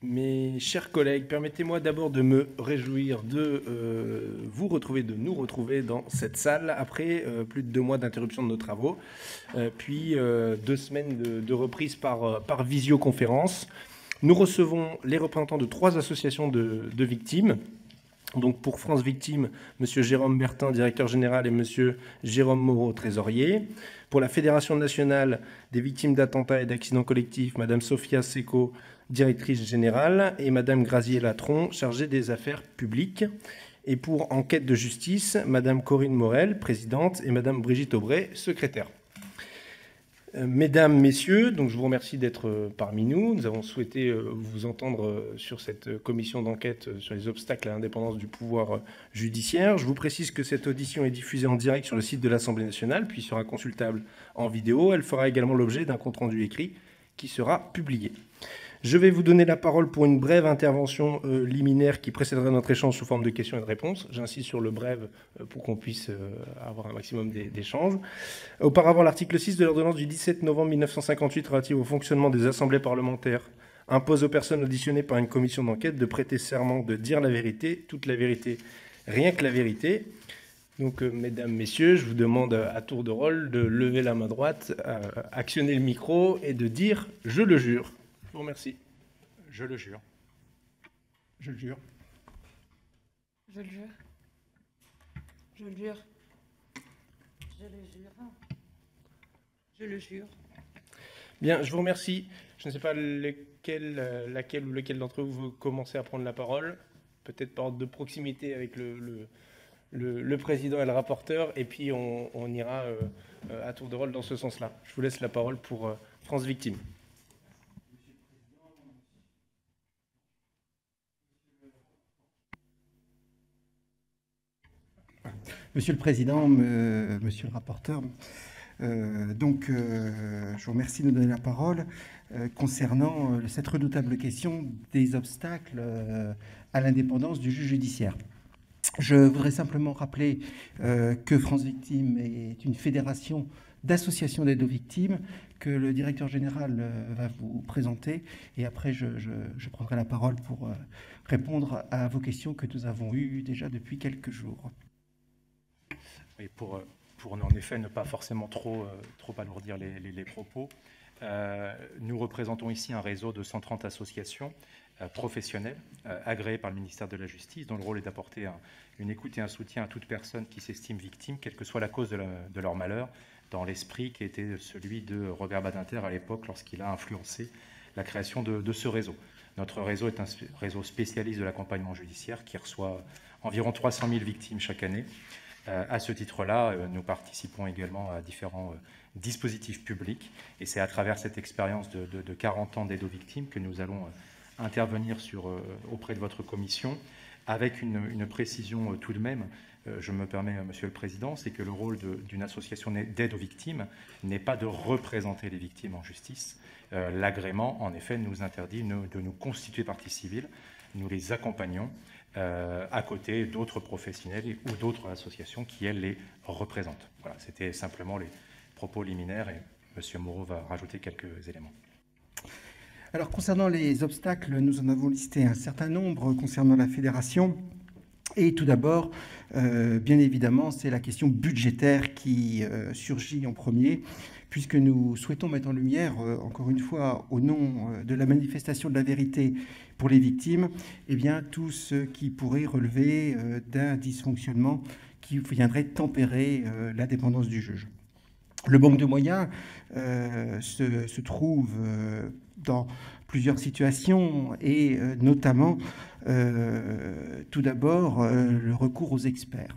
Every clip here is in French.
Mes chers collègues, permettez-moi d'abord de me réjouir de euh, vous retrouver, de nous retrouver dans cette salle après euh, plus de deux mois d'interruption de nos travaux, euh, puis deux semaines de, reprise par, visioconférence. Nous recevons les représentants de trois associations de victimes. Donc pour France Victimes, M. Jérôme Bertin, directeur général, et M. Jérôme Moreau, trésorier. Pour la Fédération nationale des victimes d'attentats et d'accidents collectifs, Mme Sophia Seco, directrice générale, et Madame Grazier Latron, chargée des affaires publiques. Et pour Enquête de justice, Madame Corinne Morel, présidente, et Madame Brigitte Aubray, secrétaire. Euh, mesdames, Messieurs, je vous remercie d'être euh, parmi nous. Nous avons souhaité euh, vous entendre sur cette commission d'enquête sur les obstacles à l'indépendance du pouvoir judiciaire. Je vous précise que cette audition est diffusée en direct sur le site de l'Assemblée nationale, puis sera consultable en vidéo. Elle fera également l'objet d'un compte-rendu écrit qui sera publié. Je vais vous donner la parole pour une brève intervention euh, liminaire qui précédera notre échange sous forme de questions et de réponses. J'insiste sur le brève euh, pour qu'on puisse euh, avoir un maximum d'échanges. Auparavant, l'article 6 de l'ordonnance du 17 novembre 1958 relative au fonctionnement des assemblées parlementaires impose aux personnes auditionnées par une commission d'enquête de prêter serment de dire la vérité, toute la vérité, rien que la vérité. Donc, mesdames, messieurs, je vous demande à tour de rôle de lever la main droite, actionner le micro et de dire « je le jure ». Je vous remercie. Je le jure. Je le jure. Je le jure. Je le jure. Je le jure. Je le jure. Bien, je vous remercie. Je ne sais pas lequel, euh, laquelle ou lequel d'entre vous veut commencer à prendre la parole. Peut-être par ordre de proximité avec le, le, président et le rapporteur, et puis on, ira euh, euh, à tour de rôle dans ce sens-là. Je vous laisse la parole pour France Victime. Monsieur le Président, Monsieur le rapporteur, euh, donc euh, je vous remercie de nous donner la parole euh, concernant cette redoutable question des obstacles à l'indépendance du juge judiciaire. Je voudrais simplement rappeler que France Victime est une fédération d'associations d'aide aux victimes que le directeur général va vous présenter et après je prendrai la parole pour répondre à vos questions que nous avons eues déjà depuis quelques jours. Et pour, euh, pour en effet ne pas forcément trop, euh, trop alourdir les, propos, euh, nous représentons ici un réseau de 130 associations professionnelles agréées par le ministère de la Justice, dont le rôle est d'apporter une écoute et un soutien à toute personne qui s'estime victime, quelle que soit la cause de, leur malheur, dans l'esprit qui était celui de Robert Badinter à l'époque lorsqu'il a influencé la création de, ce réseau. Notre réseau est un réseau spécialiste de l'accompagnement judiciaire qui reçoit environ 300 000 victimes chaque année à ce titre-là, euh, nous participons également à différents euh, dispositifs publics et c'est à travers cette expérience de, 40 ans d'aide aux victimes que nous allons intervenir auprès de votre commission avec une, précision tout de même, je me permets, Monsieur le Président, c'est que le rôle d'une association d'aide aux victimes n'est pas de représenter les victimes en justice. L'agrément, en effet, nous interdit de nous constituer partie civile. Nous les accompagnons euh, à côté d'autres professionnels ou d'autres associations qui, elles, les représentent. Voilà, c'était simplement les propos liminaires et M. Moreau va rajouter quelques éléments. Alors, concernant les obstacles, nous en avons listé un certain nombre concernant la fédération. Et tout d'abord, euh, bien évidemment, c'est la question budgétaire qui euh, surgit en premier puisque nous souhaitons mettre en lumière, euh, encore une fois, au nom euh, de la manifestation de la vérité pour les victimes, eh bien, tout ce qui pourrait relever euh, d'un dysfonctionnement qui viendrait tempérer l'indépendance du juge. Le manque de moyens se, trouve dans plusieurs situations et notamment, tout d'abord, le recours aux experts.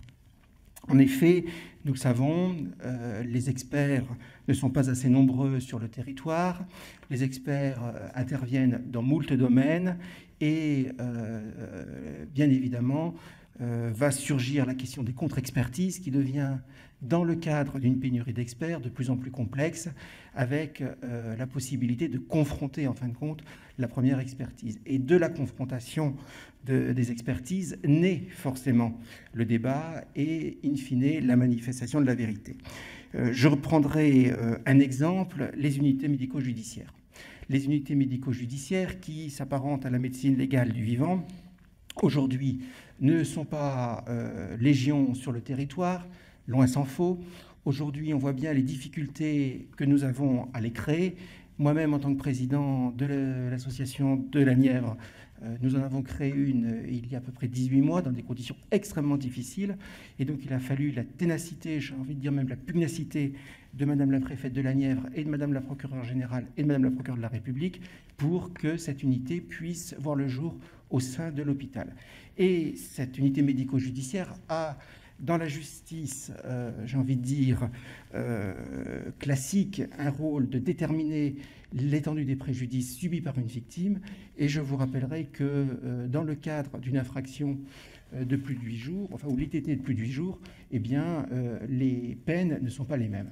En effet, nous le savons, les experts ne sont pas assez nombreux sur le territoire. Les experts euh, interviennent dans moult domaines et, euh, bien évidemment, va surgir la question des contre-expertises qui devient, dans le cadre d'une pénurie d'experts, de plus en plus complexe, avec la possibilité de confronter, en fin de compte, la première expertise. Et de la confrontation des expertises naît forcément le débat et, in fine, la manifestation de la vérité. Euh, je reprendrai euh, un exemple, les unités médico-judiciaires. les unités médico-judiciaires qui s'apparentent à la médecine légale du vivant, aujourd'hui ne sont pas euh, légion sur le territoire, loin s'en faut. Aujourd'hui, on voit bien les difficultés que nous avons à les créer. Moi-même, en tant que président de l'association de la Nièvre, nous en avons créé une euh, il y a à peu près 18 mois dans des conditions extrêmement difficiles. Et donc il a fallu la ténacité, j'ai envie de dire même la pugnacité de Madame la préfète de la Nièvre et de Madame la procureure générale et de Madame la procureure de la République pour que cette unité puisse voir le jour au sein de l'hôpital. Et cette unité médico-judiciaire a dans la justice, euh, j'ai envie de dire, classique, un rôle de déterminer l'étendue des préjudices subis par une victime. Et je vous rappellerai que euh, dans le cadre d'une infraction euh, de plus de 8 jours, enfin, ou l'ITT de plus de 8 jours, eh bien, euh, les peines ne sont pas les mêmes.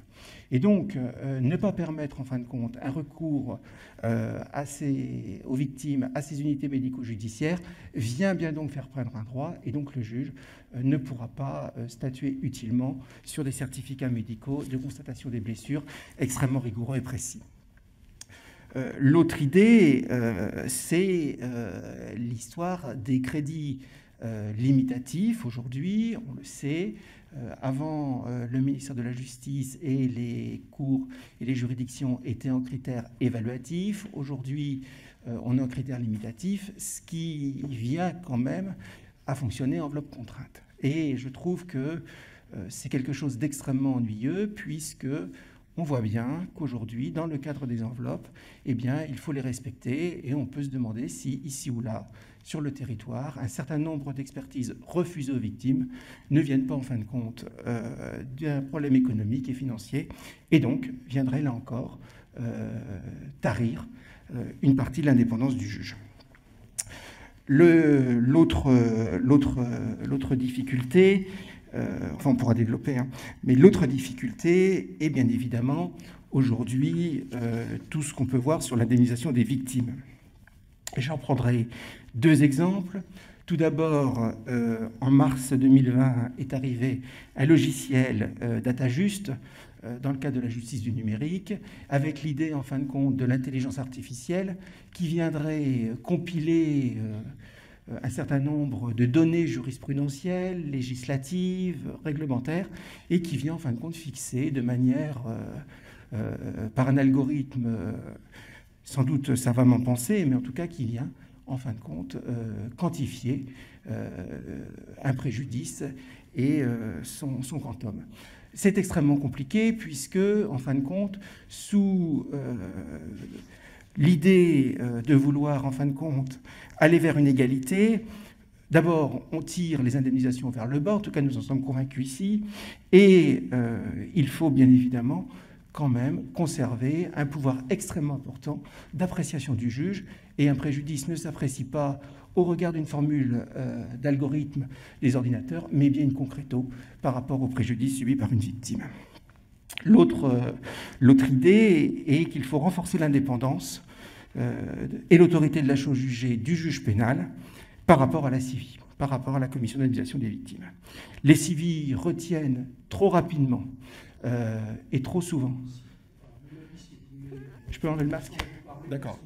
Et donc, ne pas permettre, en fin de compte, un recours aux victimes, à ces unités médico-judiciaires, vient bien donc faire prendre un droit, et donc le juge ne pourra pas statuer utilement sur des certificats médicaux de constatation des blessures extrêmement rigoureux et précis. Euh, l'autre idée, euh, c'est euh, l'histoire des crédits limitatifs. Aujourd'hui, on le sait, avant le ministère de la Justice et les cours et les juridictions étaient en critères évaluatifs. Aujourd'hui, on est en critères limitatifs, ce qui vient quand même à fonctionner enveloppe contrainte. Et je trouve que c'est quelque chose d'extrêmement ennuyeux puisque on voit bien qu'aujourd'hui, dans le cadre des enveloppes, eh bien, il faut les respecter et on peut se demander si, ici ou là, sur le territoire, un certain nombre d'expertises refusées aux victimes ne viennent pas, en fin de compte, euh, d'un problème économique et financier et donc viendraient, là encore, euh, tarir euh, une partie de l'indépendance du juge. L'autre difficulté, enfin on pourra développer, hein. mais l'autre difficulté est bien évidemment aujourd'hui tout ce qu'on peut voir sur l'indemnisation des victimes. J'en prendrai deux exemples. Tout d'abord, euh, en mars 2020 est arrivé un logiciel DataJust dans le cadre de la justice du numérique, avec l'idée, en fin de compte, de l'intelligence artificielle qui viendrait compiler euh, un certain nombre de données jurisprudentielles, législatives, réglementaires, et qui vient en fin de compte fixer de manière, euh, euh, par un algorithme sans doute savamment pensé, mais en tout cas qui vient en fin de compte quantifier un préjudice et son, quantum. C'est extrêmement compliqué puisque, en fin de compte, sous l'idée de vouloir, en fin de compte, aller vers une égalité. D'abord, on tire les indemnisations vers le bas, en tout cas nous en sommes convaincus ici, et euh, il faut bien évidemment quand même conserver un pouvoir extrêmement important d'appréciation du juge, et un préjudice ne s'apprécie pas au regard d'une formule euh, d'algorithme des ordinateurs, mais bien une concreto par rapport au préjudice subi par une victime. L'autre euh, idée est qu'il faut renforcer l'indépendance euh, et l'autorité de la chose jugée du juge pénal par rapport à la CIVI, par rapport à la commission des victimes. Les CIVI retiennent trop rapidement euh, et trop souvent. Je peux enlever le masque? D'accord.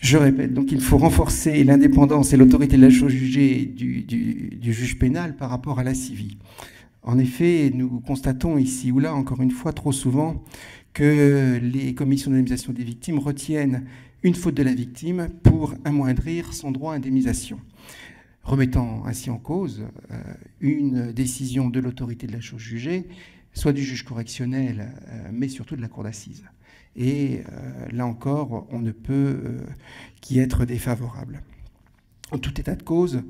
Je répète, donc il faut renforcer l'indépendance et l'autorité de la chose jugée du, du, juge pénal par rapport à la CIVI. En effet, nous constatons ici ou là, encore une fois, trop souvent, que les commissions d'indemnisation des victimes retiennent une faute de la victime pour amoindrir son droit à indemnisation, remettant ainsi en cause euh, une décision de l'autorité de la chose jugée, soit du juge correctionnel, euh, mais surtout de la cour d'assises. Et euh, là encore, on ne peut qu'y être défavorable. En tout état de cause,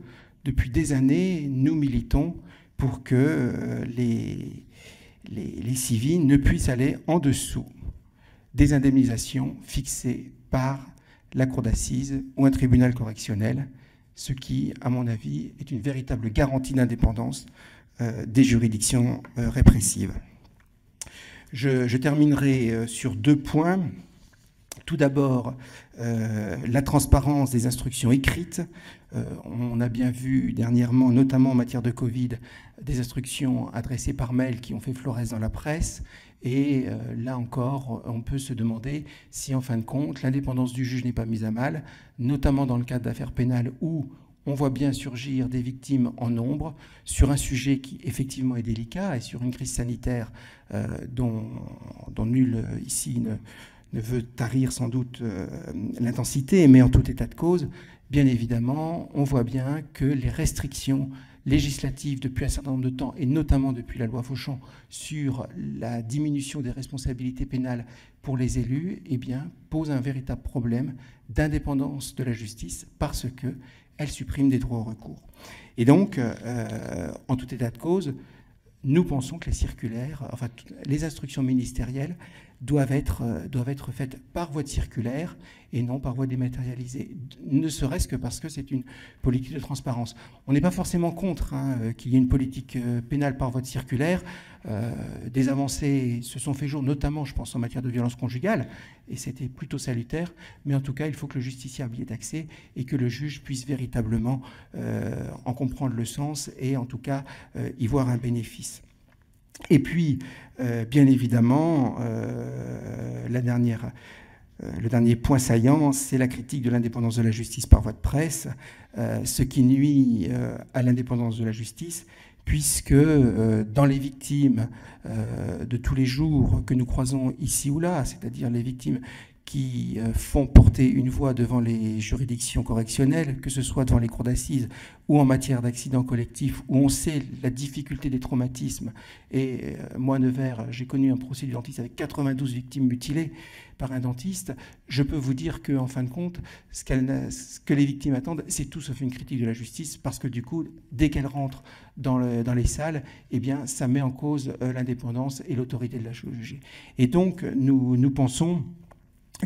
depuis des années, nous militons pour que les, les, civils ne puissent aller en dessous des indemnisations fixées par la cour d'assises ou un tribunal correctionnel, ce qui, à mon avis, est une véritable garantie d'indépendance euh, des juridictions euh, répressives. Je, terminerai sur deux points. Tout d'abord, la transparence des instructions écrites. On a bien vu dernièrement, notamment en matière de Covid, des instructions adressées par mail qui ont fait florès dans la presse. Et là encore, on peut se demander si, en fin de compte, l'indépendance du juge n'est pas mise à mal, notamment dans le cadre d'affaires pénales où on voit bien surgir des victimes en nombre sur un sujet qui effectivement est délicat et sur une crise sanitaire euh, dont, nul euh, ici ne, veut tarir sans doute euh, l'intensité, mais en tout état de cause, bien évidemment, on voit bien que les restrictions législatives depuis un certain nombre de temps, et notamment depuis la loi Fauchon, sur la diminution des responsabilités pénales pour les élus, eh bien, posent un véritable problème d'indépendance de la justice parce que elle supprime des droits au recours. Et donc, euh, en tout état de cause, nous pensons que les circulaires, enfin les instructions ministérielles doivent être, euh, doivent être faites par voie circulaire et non par voie dématérialisée, ne serait-ce que parce que c'est une politique de transparence. On n'est pas forcément contre hein, euh, qu'il y ait une politique euh, pénale par voie circulaire. des avancées se sont fait jour, notamment, je pense, en matière de violence conjugale, et c'était plutôt salutaire, mais en tout cas, il faut que le justiciable y ait accès et que le juge puisse véritablement en comprendre le sens et en tout cas y voir un bénéfice. Et puis, euh, bien évidemment, euh, la dernière, euh, le dernier point saillant, c'est la critique de l'indépendance de la justice par voie de presse, ce qui nuit à l'indépendance de la justice, puisque dans les victimes de tous les jours que nous croisons ici ou là, c'est-à-dire les victimes qui euh, font porter une voix devant les juridictions correctionnelles, que ce soit devant les cours d'assises ou en matière d'accidents collectifs, où on sait la difficulté des traumatismes. Et euh, moi, Nevers, j'ai connu un procès du dentiste avec 92 victimes mutilées par un dentiste. Je peux vous dire qu'en fin de compte, ce, que les victimes attendent, c'est tout sauf une critique de la justice, parce que du coup, dès qu'elles rentrent dans, le, dans, les salles, eh bien, ça met en cause euh, l'indépendance et l'autorité de la chirurgie. Et donc, nous pensons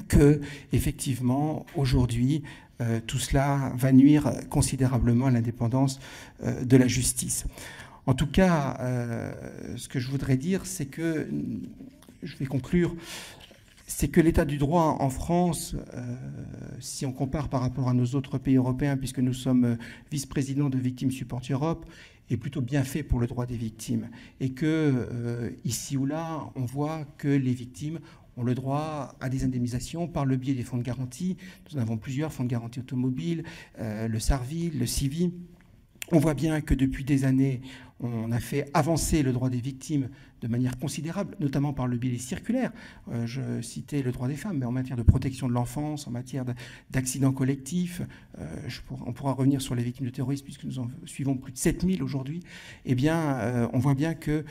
que, effectivement, aujourd'hui, euh, tout cela va nuire considérablement à l'indépendance euh, de la justice. En tout cas, euh, ce que je voudrais dire, c'est que, je vais conclure, c'est que l'état du droit en France, si on compare par rapport à nos autres pays européens, puisque nous sommes vice-présidents de Victimes Support Europe, est plutôt bien fait pour le droit des victimes. Et que, ici ou là, on voit que les victimes ont le droit à des indemnisations par le biais des fonds de garantie. Nous en avons plusieurs, fonds de garantie automobile, euh, le SARVI, le CIVI. On voit bien que depuis des années, on a fait avancer le droit des victimes de manière considérable, notamment par le biais des circulaires. Euh, je citais le droit des femmes, mais en matière de protection de l'enfance, en matière d'accidents collectifs, euh, on pourra revenir sur les victimes de terrorisme, puisque nous en suivons plus de 7000 aujourd'hui, eh bien, on voit bien que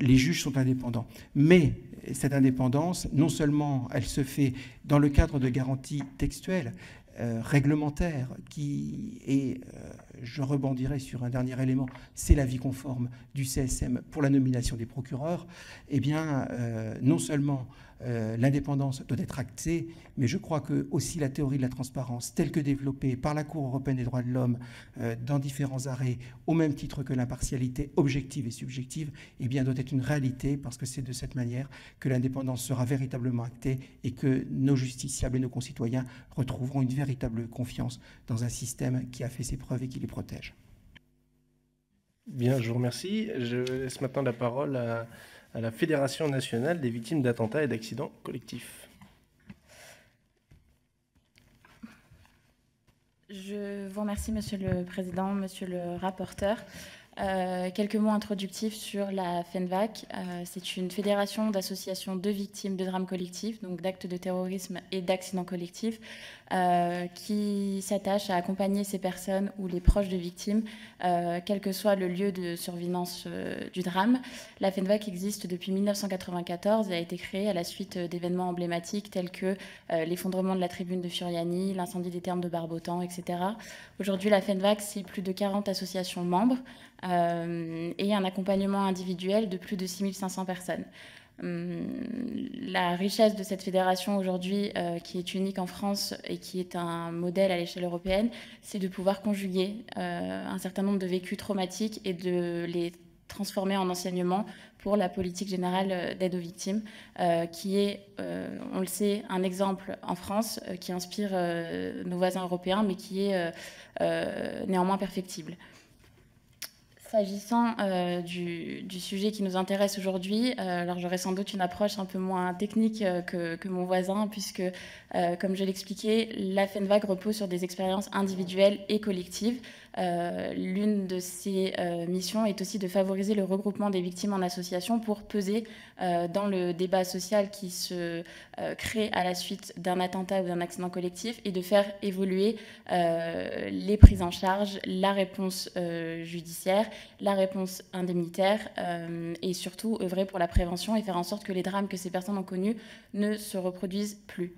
les juges sont indépendants. Mais cette indépendance, non seulement elle se fait dans le cadre de garanties textuelles, euh, réglementaires, qui est, euh, je rebondirai sur un dernier élément, c'est l'avis conforme du CSM pour la nomination des procureurs, eh bien, euh, non seulement euh, l'indépendance doit être actée, mais je crois que aussi la théorie de la transparence, telle que développée par la Cour européenne des droits de l'homme euh, dans différents arrêts, au même titre que l'impartialité objective et subjective, eh bien, doit être une réalité, parce que c'est de cette manière que l'indépendance sera véritablement actée et que nos justiciables et nos concitoyens retrouveront une véritable confiance dans un système qui a fait ses preuves et qui les protège. Bien, je vous remercie. Je laisse maintenant la parole à à la Fédération nationale des victimes d'attentats et d'accidents collectifs. Je vous remercie, Monsieur le Président, Monsieur le rapporteur. Euh, quelques mots introductifs sur la FENVAC. Euh, c'est une fédération d'associations de victimes de drames collectifs, donc d'actes de terrorisme et d'accidents collectifs, euh, qui s'attache à accompagner ces personnes ou les proches de victimes, euh, quel que soit le lieu de survenance euh, du drame. La FENVAC existe depuis 1994 et a été créée à la suite d'événements emblématiques tels que l'effondrement de la tribune de Furiani, l'incendie des termes de Barbotan, etc. Aujourd'hui, la FENVAC, c'est plus de 40 associations membres et un accompagnement individuel de plus de 6500 personnes. Hum, la richesse de cette fédération aujourd'hui, euh, qui est unique en France et qui est un modèle à l'échelle européenne, c'est de pouvoir conjuguer euh, un certain nombre de vécus traumatiques et de les transformé en enseignement pour la politique générale d'aide aux victimes, qui est, on le sait, un exemple en France qui inspire nos voisins européens, mais qui est néanmoins perfectible. S'agissant euh, du, sujet qui nous intéresse aujourd'hui, euh, alors j'aurai sans doute une approche un peu moins technique euh, que, mon voisin, puisque, comme je l'expliquais, la FENVAG repose sur des expériences individuelles et collectives. Euh, l'une de ses euh, missions est aussi de favoriser le regroupement des victimes en association pour peser euh, dans le débat social qui se crée à la suite d'un attentat ou d'un accident collectif et de faire évoluer les prises en charge, la réponse judiciaire, la réponse indemnitaire et surtout œuvrer pour la prévention et faire en sorte que les drames que ces personnes ont connus ne se reproduisent plus.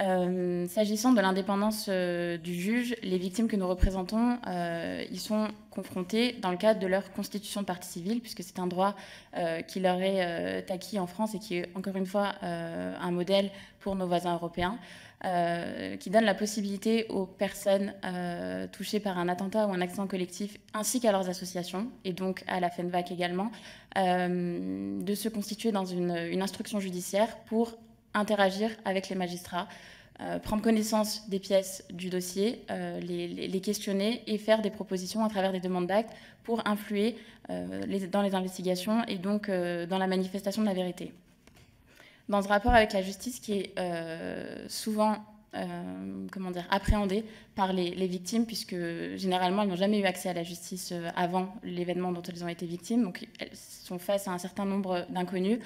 Euh, s'agissant de l'indépendance euh, du juge, les victimes que nous représentons, euh, ils sont confrontés dans le cadre de leur constitution de partie civile, puisque c'est un droit qui leur est acquis en France et qui est encore une fois un modèle pour nos voisins européens, qui donne la possibilité aux personnes touchées par un attentat ou un accident collectif, ainsi qu'à leurs associations, et donc à la FENVAC également, de se constituer dans une instruction judiciaire pour interagir avec les magistrats, euh, prendre connaissance des pièces du dossier, euh, les, questionner et faire des propositions à travers des demandes d'actes pour influer euh, dans les investigations et donc dans la manifestation de la vérité. Dans ce rapport avec la justice qui est souvent comment dire, par les, les, victimes, puisque généralement elles n'ont jamais eu accès à la justice avant l'événement dont elles ont été victimes, donc elles sont face à un certain nombre d'inconnus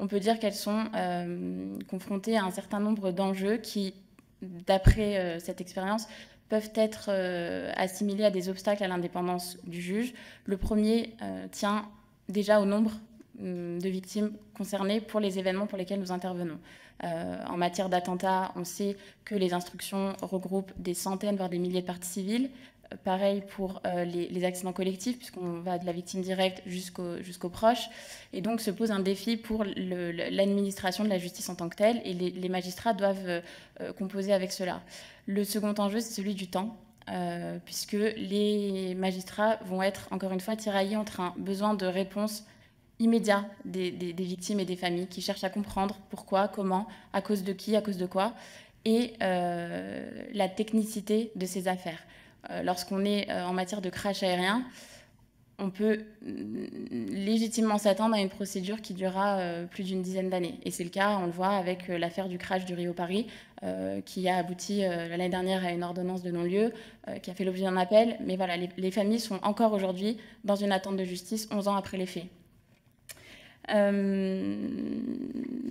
on peut dire qu'elles sont euh, confrontées à un certain nombre d'enjeux qui, d'après euh, cette expérience, peuvent être euh, assimilés à des obstacles à l'indépendance du juge. Le premier tient déjà au nombre hum, de victimes concernées pour les événements pour lesquels nous intervenons. en matière d'attentats, on sait que les instructions regroupent des centaines, voire des milliers de parties civiles. Pareil pour euh, les, accidents collectifs, puisqu'on va de la victime directe jusqu'aux proches. Et donc se pose un défi pour l'administration de la justice en tant que telle, et les, magistrats doivent euh, euh, composer avec cela. Le second enjeu, c'est celui du temps. puisque les magistrats vont être, encore une fois, tiraillés entre un besoin de réponse immédiat des, victimes et des familles qui cherchent à comprendre pourquoi, comment, à cause de qui, à cause de quoi, et la technicité de ces affaires. Euh, lorsqu'on est euh, en matière de crash aérien, on peut mm, légitimement s'attendre à une procédure qui durera euh, plus d'une dizaine d'années. Et c'est le cas, on le voit avec l'affaire du crash du Rio Paris, qui a abouti l'année dernière à une ordonnance de non-lieu, qui a fait l'objet d'un appel. Mais voilà, les, familles sont encore aujourd'hui dans une attente de justice 11 ans après les faits.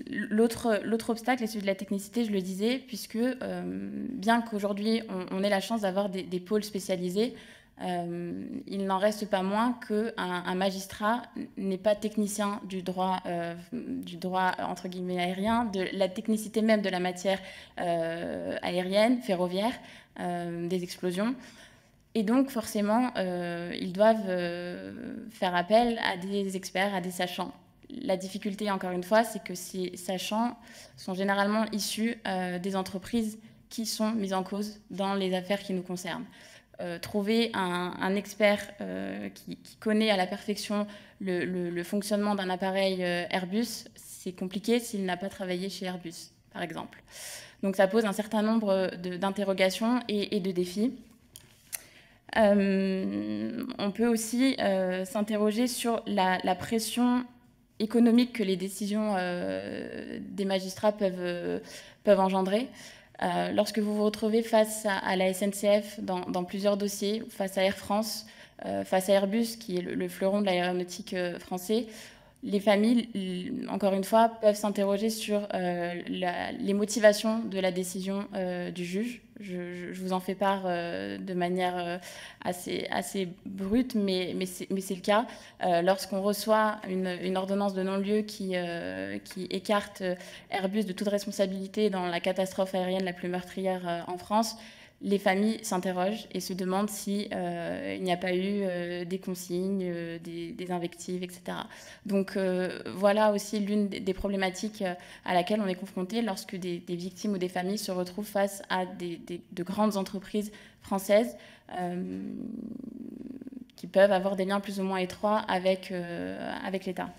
L'autre obstacle est celui de la technicité, je le disais, puisque euh, bien qu'aujourd'hui on, ait la chance d'avoir des, pôles spécialisés, euh, il n'en reste pas moins qu'un un magistrat n'est pas technicien du droit, euh, du droit entre guillemets aérien, de la technicité même de la matière aérienne, ferroviaire, des explosions. Et donc forcément, ils doivent faire appel à des experts, à des sachants la difficulté, encore une fois, c'est que ces sachants sont généralement issus euh, des entreprises qui sont mises en cause dans les affaires qui nous concernent. Euh, trouver un, expert euh, qui, connaît à la perfection le, fonctionnement d'un appareil Airbus, c'est compliqué s'il n'a pas travaillé chez Airbus, par exemple. Donc ça pose un certain nombre d'interrogations et, de défis. on peut aussi s'interroger sur la pression économique que les décisions euh, des magistrats peuvent, euh, engendrer. Euh, lorsque vous vous retrouvez face à, la SNCF dans, plusieurs dossiers, face à Air France, face à Airbus, qui est le, fleuron de l'aéronautique français, les familles, encore une fois, peuvent s'interroger sur les motivations de la décision du juge. Je, vous en fais part euh, de manière euh, assez, assez brute, mais, mais c'est le cas. Euh, lorsqu'on reçoit une, ordonnance de non-lieu qui, qui écarte Airbus de toute responsabilité dans la catastrophe aérienne la plus meurtrière en France, les familles s'interrogent et se demandent s'il euh, n'y a pas eu euh, des consignes, euh, des, invectives, etc. Donc voilà aussi l'une des problématiques à laquelle on est confronté lorsque des, victimes ou des familles se retrouvent face à de grandes entreprises françaises qui peuvent avoir des liens plus ou moins étroits avec l'État.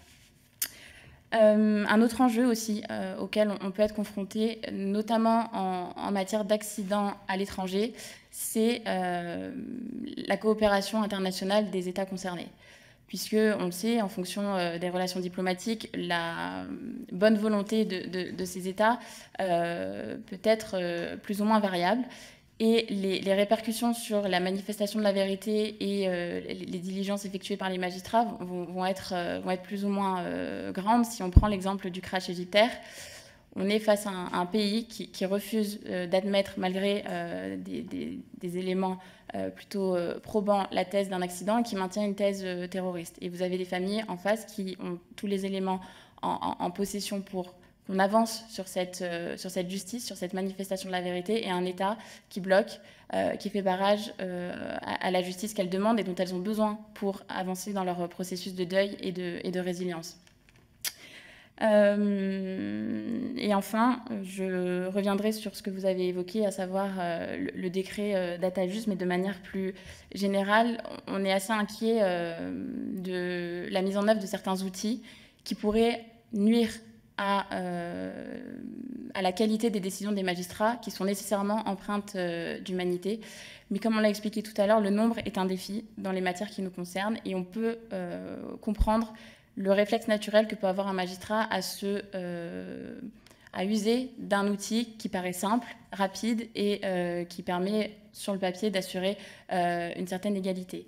Un autre enjeu aussi auquel on, peut être confronté, notamment en, matière d'accidents à l'étranger, c'est la coopération internationale des États concernés puisque on le sait, en fonction euh, des relations diplomatiques, la bonne volonté de, ces États euh, peut être euh, plus ou moins variable. Et les, répercussions sur la manifestation de la vérité et les, diligences effectuées par les magistrats vont, être, vont être, plus ou moins grandes. Si on prend l'exemple du crash égyptaire, on est face à un, pays qui, refuse d'admettre, malgré des, éléments euh, plutôt euh, probant la thèse d'un accident et qui maintient une thèse euh, terroriste. Et vous avez des familles en face qui ont tous les éléments en, possession pour qu'on avance sur cette, sur cette justice, sur cette manifestation de la vérité, et un État qui bloque, qui fait barrage à, la justice qu'elles demandent et dont elles ont besoin pour avancer dans leur processus de deuil et de, résilience. Euh, et enfin, je reviendrai sur ce que vous avez évoqué, à savoir euh, le, décret euh, DataJust, mais de manière plus générale, on est assez inquiet de la mise en œuvre de certains outils qui pourraient nuire à, à, la qualité des décisions des magistrats qui sont nécessairement empreintes d'humanité. Mais comme on l'a expliqué tout à l'heure, le nombre est un défi dans les matières qui nous concernent et on peut comprendre le réflexe naturel que peut avoir un magistrat à, euh, à user d'un outil qui paraît simple, rapide et euh, qui permet sur le papier d'assurer euh, une certaine égalité.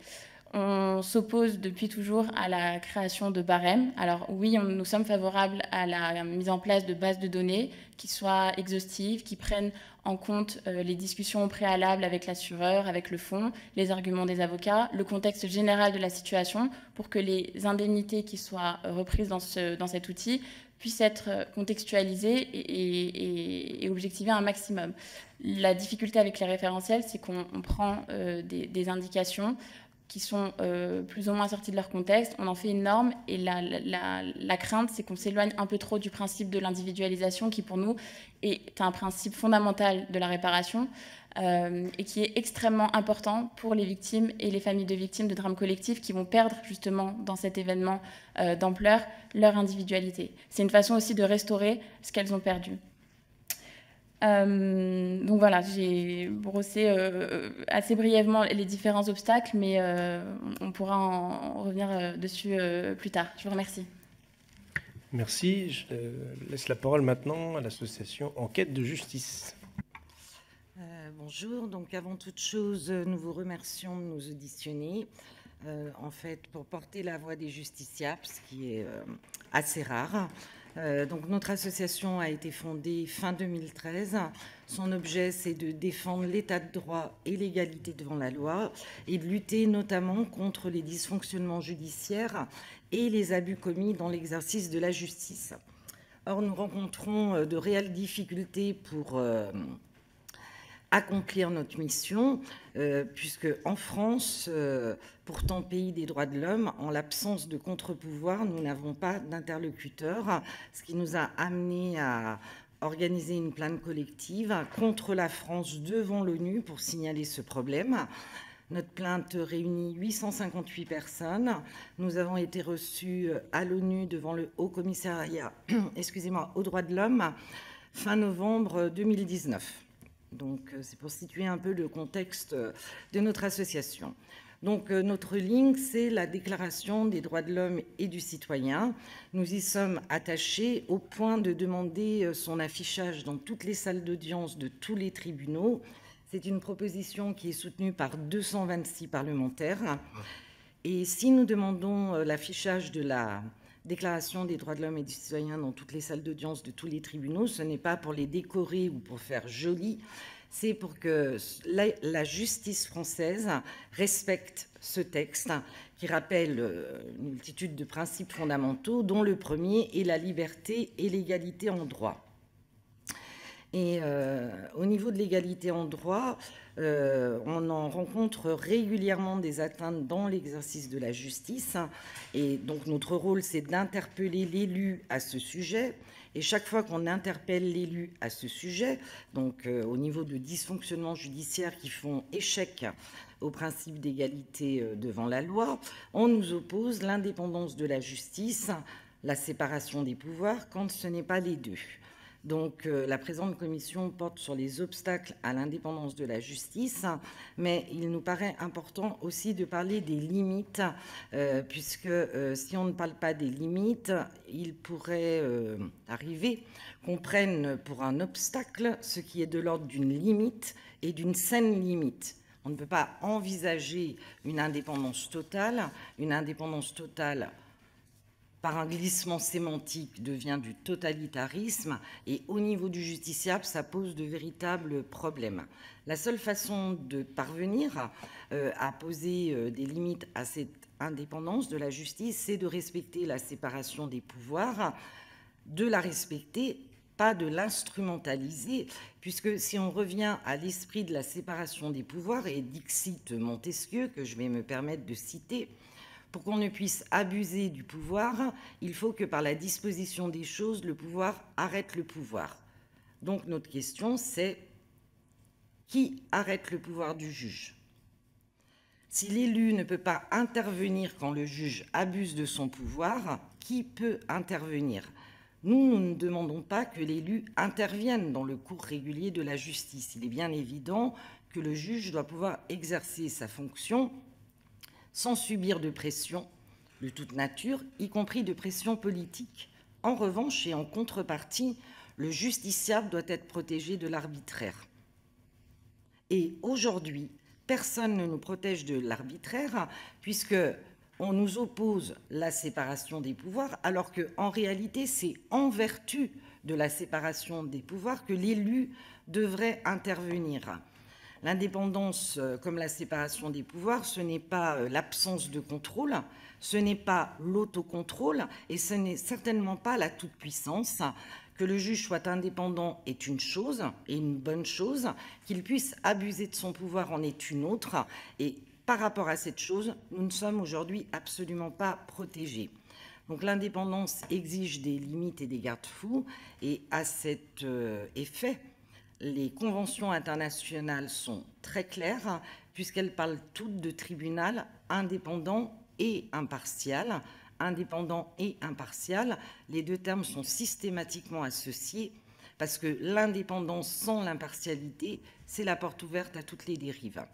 On s'oppose depuis toujours à la création de barèmes. Alors oui, nous sommes favorables à la mise en place de bases de données qui soient exhaustives, qui prennent en compte euh, les discussions préalables avec l'assureur, avec le fonds, les arguments des avocats, le contexte général de la situation, pour que les indemnités qui soient reprises dans, ce, dans cet outil puissent être contextualisées et, objectivées un maximum. La difficulté avec les référentiels, c'est qu'on prend euh, des indications qui sont euh, plus ou moins sortis de leur contexte, on en fait une norme et la, crainte, c'est qu'on s'éloigne un peu trop du principe de l'individualisation qui, pour nous, est un principe fondamental de la réparation euh, et qui est extrêmement important pour les victimes et les familles de victimes de drames collectifs qui vont perdre justement dans cet événement euh, d'ampleur leur individualité. C'est une façon aussi de restaurer ce qu'elles ont perdu. Euh, donc voilà, j'ai brossé euh, assez brièvement les différents obstacles, mais euh, on pourra en, revenir dessus plus tard. Je vous remercie. Merci. Je laisse la parole maintenant à l'association Enquête de justice. bonjour. Donc avant toute chose, nous vous remercions de nous auditionner. en fait, pour porter la voix des justiciables, ce qui est assez rare. Euh, donc notre association a été fondée fin 2013. Son objet, c'est de défendre l'état de droit et l'égalité devant la loi et de lutter notamment contre les dysfonctionnements judiciaires et les abus commis dans l'exercice de la justice. Or, nous rencontrons euh, de réelles difficultés pour euh, accomplir notre mission, euh, puisque en France, euh, pourtant pays des droits de l'homme, en l'absence de contre-pouvoir, nous n'avons pas d'interlocuteur, ce qui nous a amené à organiser une plainte collective contre la France devant l'ONU pour signaler ce problème. Notre plainte réunit 858 personnes. Nous avons été reçus à l'ONU devant le Haut Commissariat, aux droits de l'homme fin novembre 2019. Donc, euh, c'est pour situer un peu le contexte euh, de notre association. Donc, euh, notre ligne, c'est la Déclaration des droits de l'homme et du citoyen. Nous y sommes attachés au point de demander son affichage dans toutes les salles d'audience de tous les tribunaux. C'est une proposition qui est soutenue par 226 parlementaires. Et si nous demandons l'affichage de la Déclaration des droits de l'homme et du citoyen dans toutes les salles d'audience de tous les tribunaux, ce n'est pas pour les décorer ou pour faire joli, c'est pour que la, justice française respecte ce texte qui rappelle euh, une multitude de principes fondamentaux, dont le premier est la liberté et l'égalité en droit. Et euh, au niveau de l'égalité en droit, euh, on en rencontre régulièrement des atteintes dans l'exercice de la justice. Et donc notre rôle, c'est d'interpeller l'élu à ce sujet. Et chaque fois qu'on interpelle l'élu à ce sujet, donc euh, au niveau de dysfonctionnements judiciaires qui font échec au principe d'égalité devant la loi, on nous oppose l'indépendance de la justice, la séparation des pouvoirs, quand ce n'est pas les deux. Donc euh, la présente commission porte sur les obstacles à l'indépendance de la justice, mais il nous paraît important aussi de parler des limites, euh, puisque euh, si on ne parle pas des limites, il pourrait arriver qu'on prenne pour un obstacle ce qui est de l'ordre d'une limite et d'une saine limite. On ne peut pas envisager une indépendance totale. Une indépendance totale par un glissement sémantique, devient du totalitarisme, et au niveau du justiciable, ça pose de véritables problèmes. La seule façon de parvenir euh, à poser euh, des limites à cette indépendance de la justice, c'est de respecter la séparation des pouvoirs, de la respecter, pas de l'instrumentaliser, puisque si on revient à l'esprit de la séparation des pouvoirs, et Dixit Montesquieu, que je vais me permettre de citer, pour qu'on ne puisse abuser du pouvoir, il faut que par la disposition des choses, le pouvoir arrête le pouvoir. Donc notre question, c'est qui arrête le pouvoir du juge? Si l'élu ne peut pas intervenir quand le juge abuse de son pouvoir, qui peut intervenir? Nous, nous ne demandons pas que l'élu intervienne dans le cours régulier de la justice. Il est bien évident que le juge doit pouvoir exercer sa fonction sans subir de pression de toute nature, y compris de pression politique. En revanche, et en contrepartie, le justiciable doit être protégé de l'arbitraire. Et aujourd'hui, personne ne nous protège de l'arbitraire, puisque on nous oppose la séparation des pouvoirs, alors qu'en réalité, c'est en vertu de la séparation des pouvoirs que l'élu devrait intervenir. L'indépendance, euh, comme la séparation des pouvoirs, ce n'est pas euh, l'absence de contrôle, ce n'est pas l'autocontrôle et ce n'est certainement pas la toute-puissance. Que le juge soit indépendant est une chose, et une bonne chose, qu'il puisse abuser de son pouvoir en est une autre, et par rapport à cette chose, nous ne sommes aujourd'hui absolument pas protégés. Donc l'indépendance exige des limites et des garde-fous, et à cet euh, effet, les conventions internationales sont très claires puisqu'elles parlent toutes de tribunal indépendant et impartial. Indépendant et impartial, les deux termes sont systématiquement associés parce que l'indépendance sans l'impartialité, c'est la porte ouverte à toutes les dérives.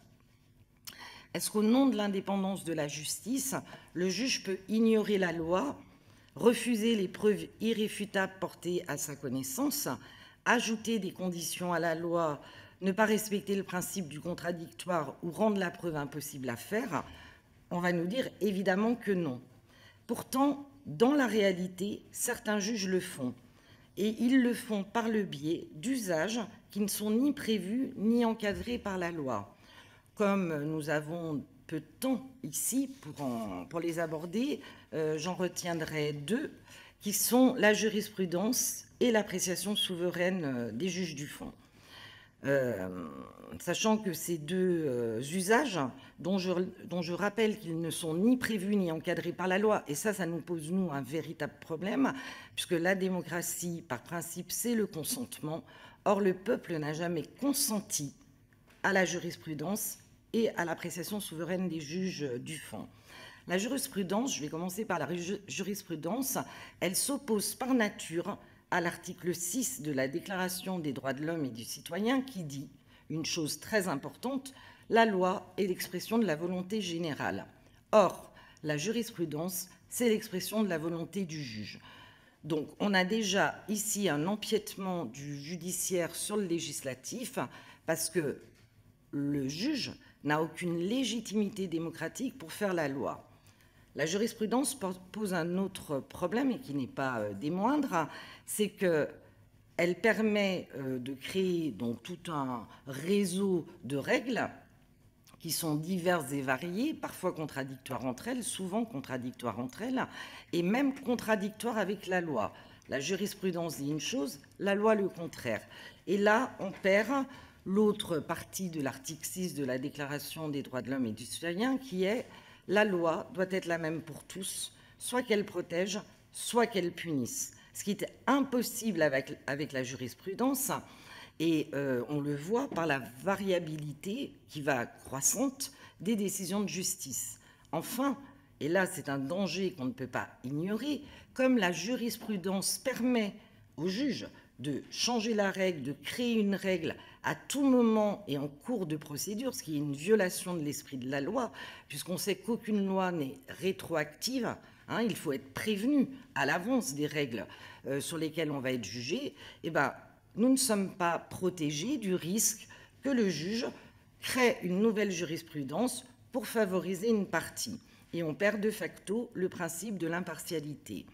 Est-ce qu'au nom de l'indépendance de la justice, le juge peut ignorer la loi, refuser les preuves irréfutables portées à sa connaissance ajouter des conditions à la loi, ne pas respecter le principe du contradictoire ou rendre la preuve impossible à faire, on va nous dire évidemment que non. Pourtant, dans la réalité, certains juges le font. Et ils le font par le biais d'usages qui ne sont ni prévus ni encadrés par la loi. Comme nous avons peu de temps ici pour, les aborder, euh, j'en retiendrai deux, qui sont la jurisprudence et l'appréciation souveraine euh, des juges du fond. Euh, sachant que ces deux euh, usages, dont je, dont je rappelle qu'ils ne sont ni prévus ni encadrés par la loi, et ça, ça nous pose, nous, un véritable problème, puisque la démocratie, par principe, c'est le consentement. Or, le peuple n'a jamais consenti à la jurisprudence et à l'appréciation souveraine des juges du fond. La jurisprudence, je vais commencer par la jurisprudence, elle s'oppose par nature à l'article 6 de la Déclaration des droits de l'homme et du citoyen qui dit une chose très importante, la loi est l'expression de la volonté générale. Or, la jurisprudence, c'est l'expression de la volonté du juge. Donc, on a déjà ici un empiètement du judiciaire sur le législatif parce que le juge n'a aucune légitimité démocratique pour faire la loi. La jurisprudence pose un autre problème et qui n'est pas euh, des moindres, c'est qu'elle permet euh, de créer donc tout un réseau de règles qui sont diverses et variées, parfois contradictoires entre elles, souvent contradictoires entre elles, et même contradictoires avec la loi. La jurisprudence dit une chose, la loi le contraire. Et là, on perd l'autre partie de l'article 6 de la Déclaration des droits de l'homme et du citoyen, qui est la loi doit être la même pour tous, soit qu'elle protège, soit qu'elle punisse. Ce qui est impossible avec, la jurisprudence, et euh, on le voit par la variabilité qui va croissante des décisions de justice. Enfin, et là c'est un danger qu'on ne peut pas ignorer, comme la jurisprudence permet aux juges de changer la règle, de créer une règle à tout moment et en cours de procédure, ce qui est une violation de l'esprit de la loi, puisqu'on sait qu'aucune loi n'est rétroactive, hein, il faut être prévenu à l'avance des règles euh, sur lesquelles on va être jugé, eh ben, nous ne sommes pas protégés du risque que le juge crée une nouvelle jurisprudence pour favoriser une partie. Et on perd de facto le principe de l'impartialité.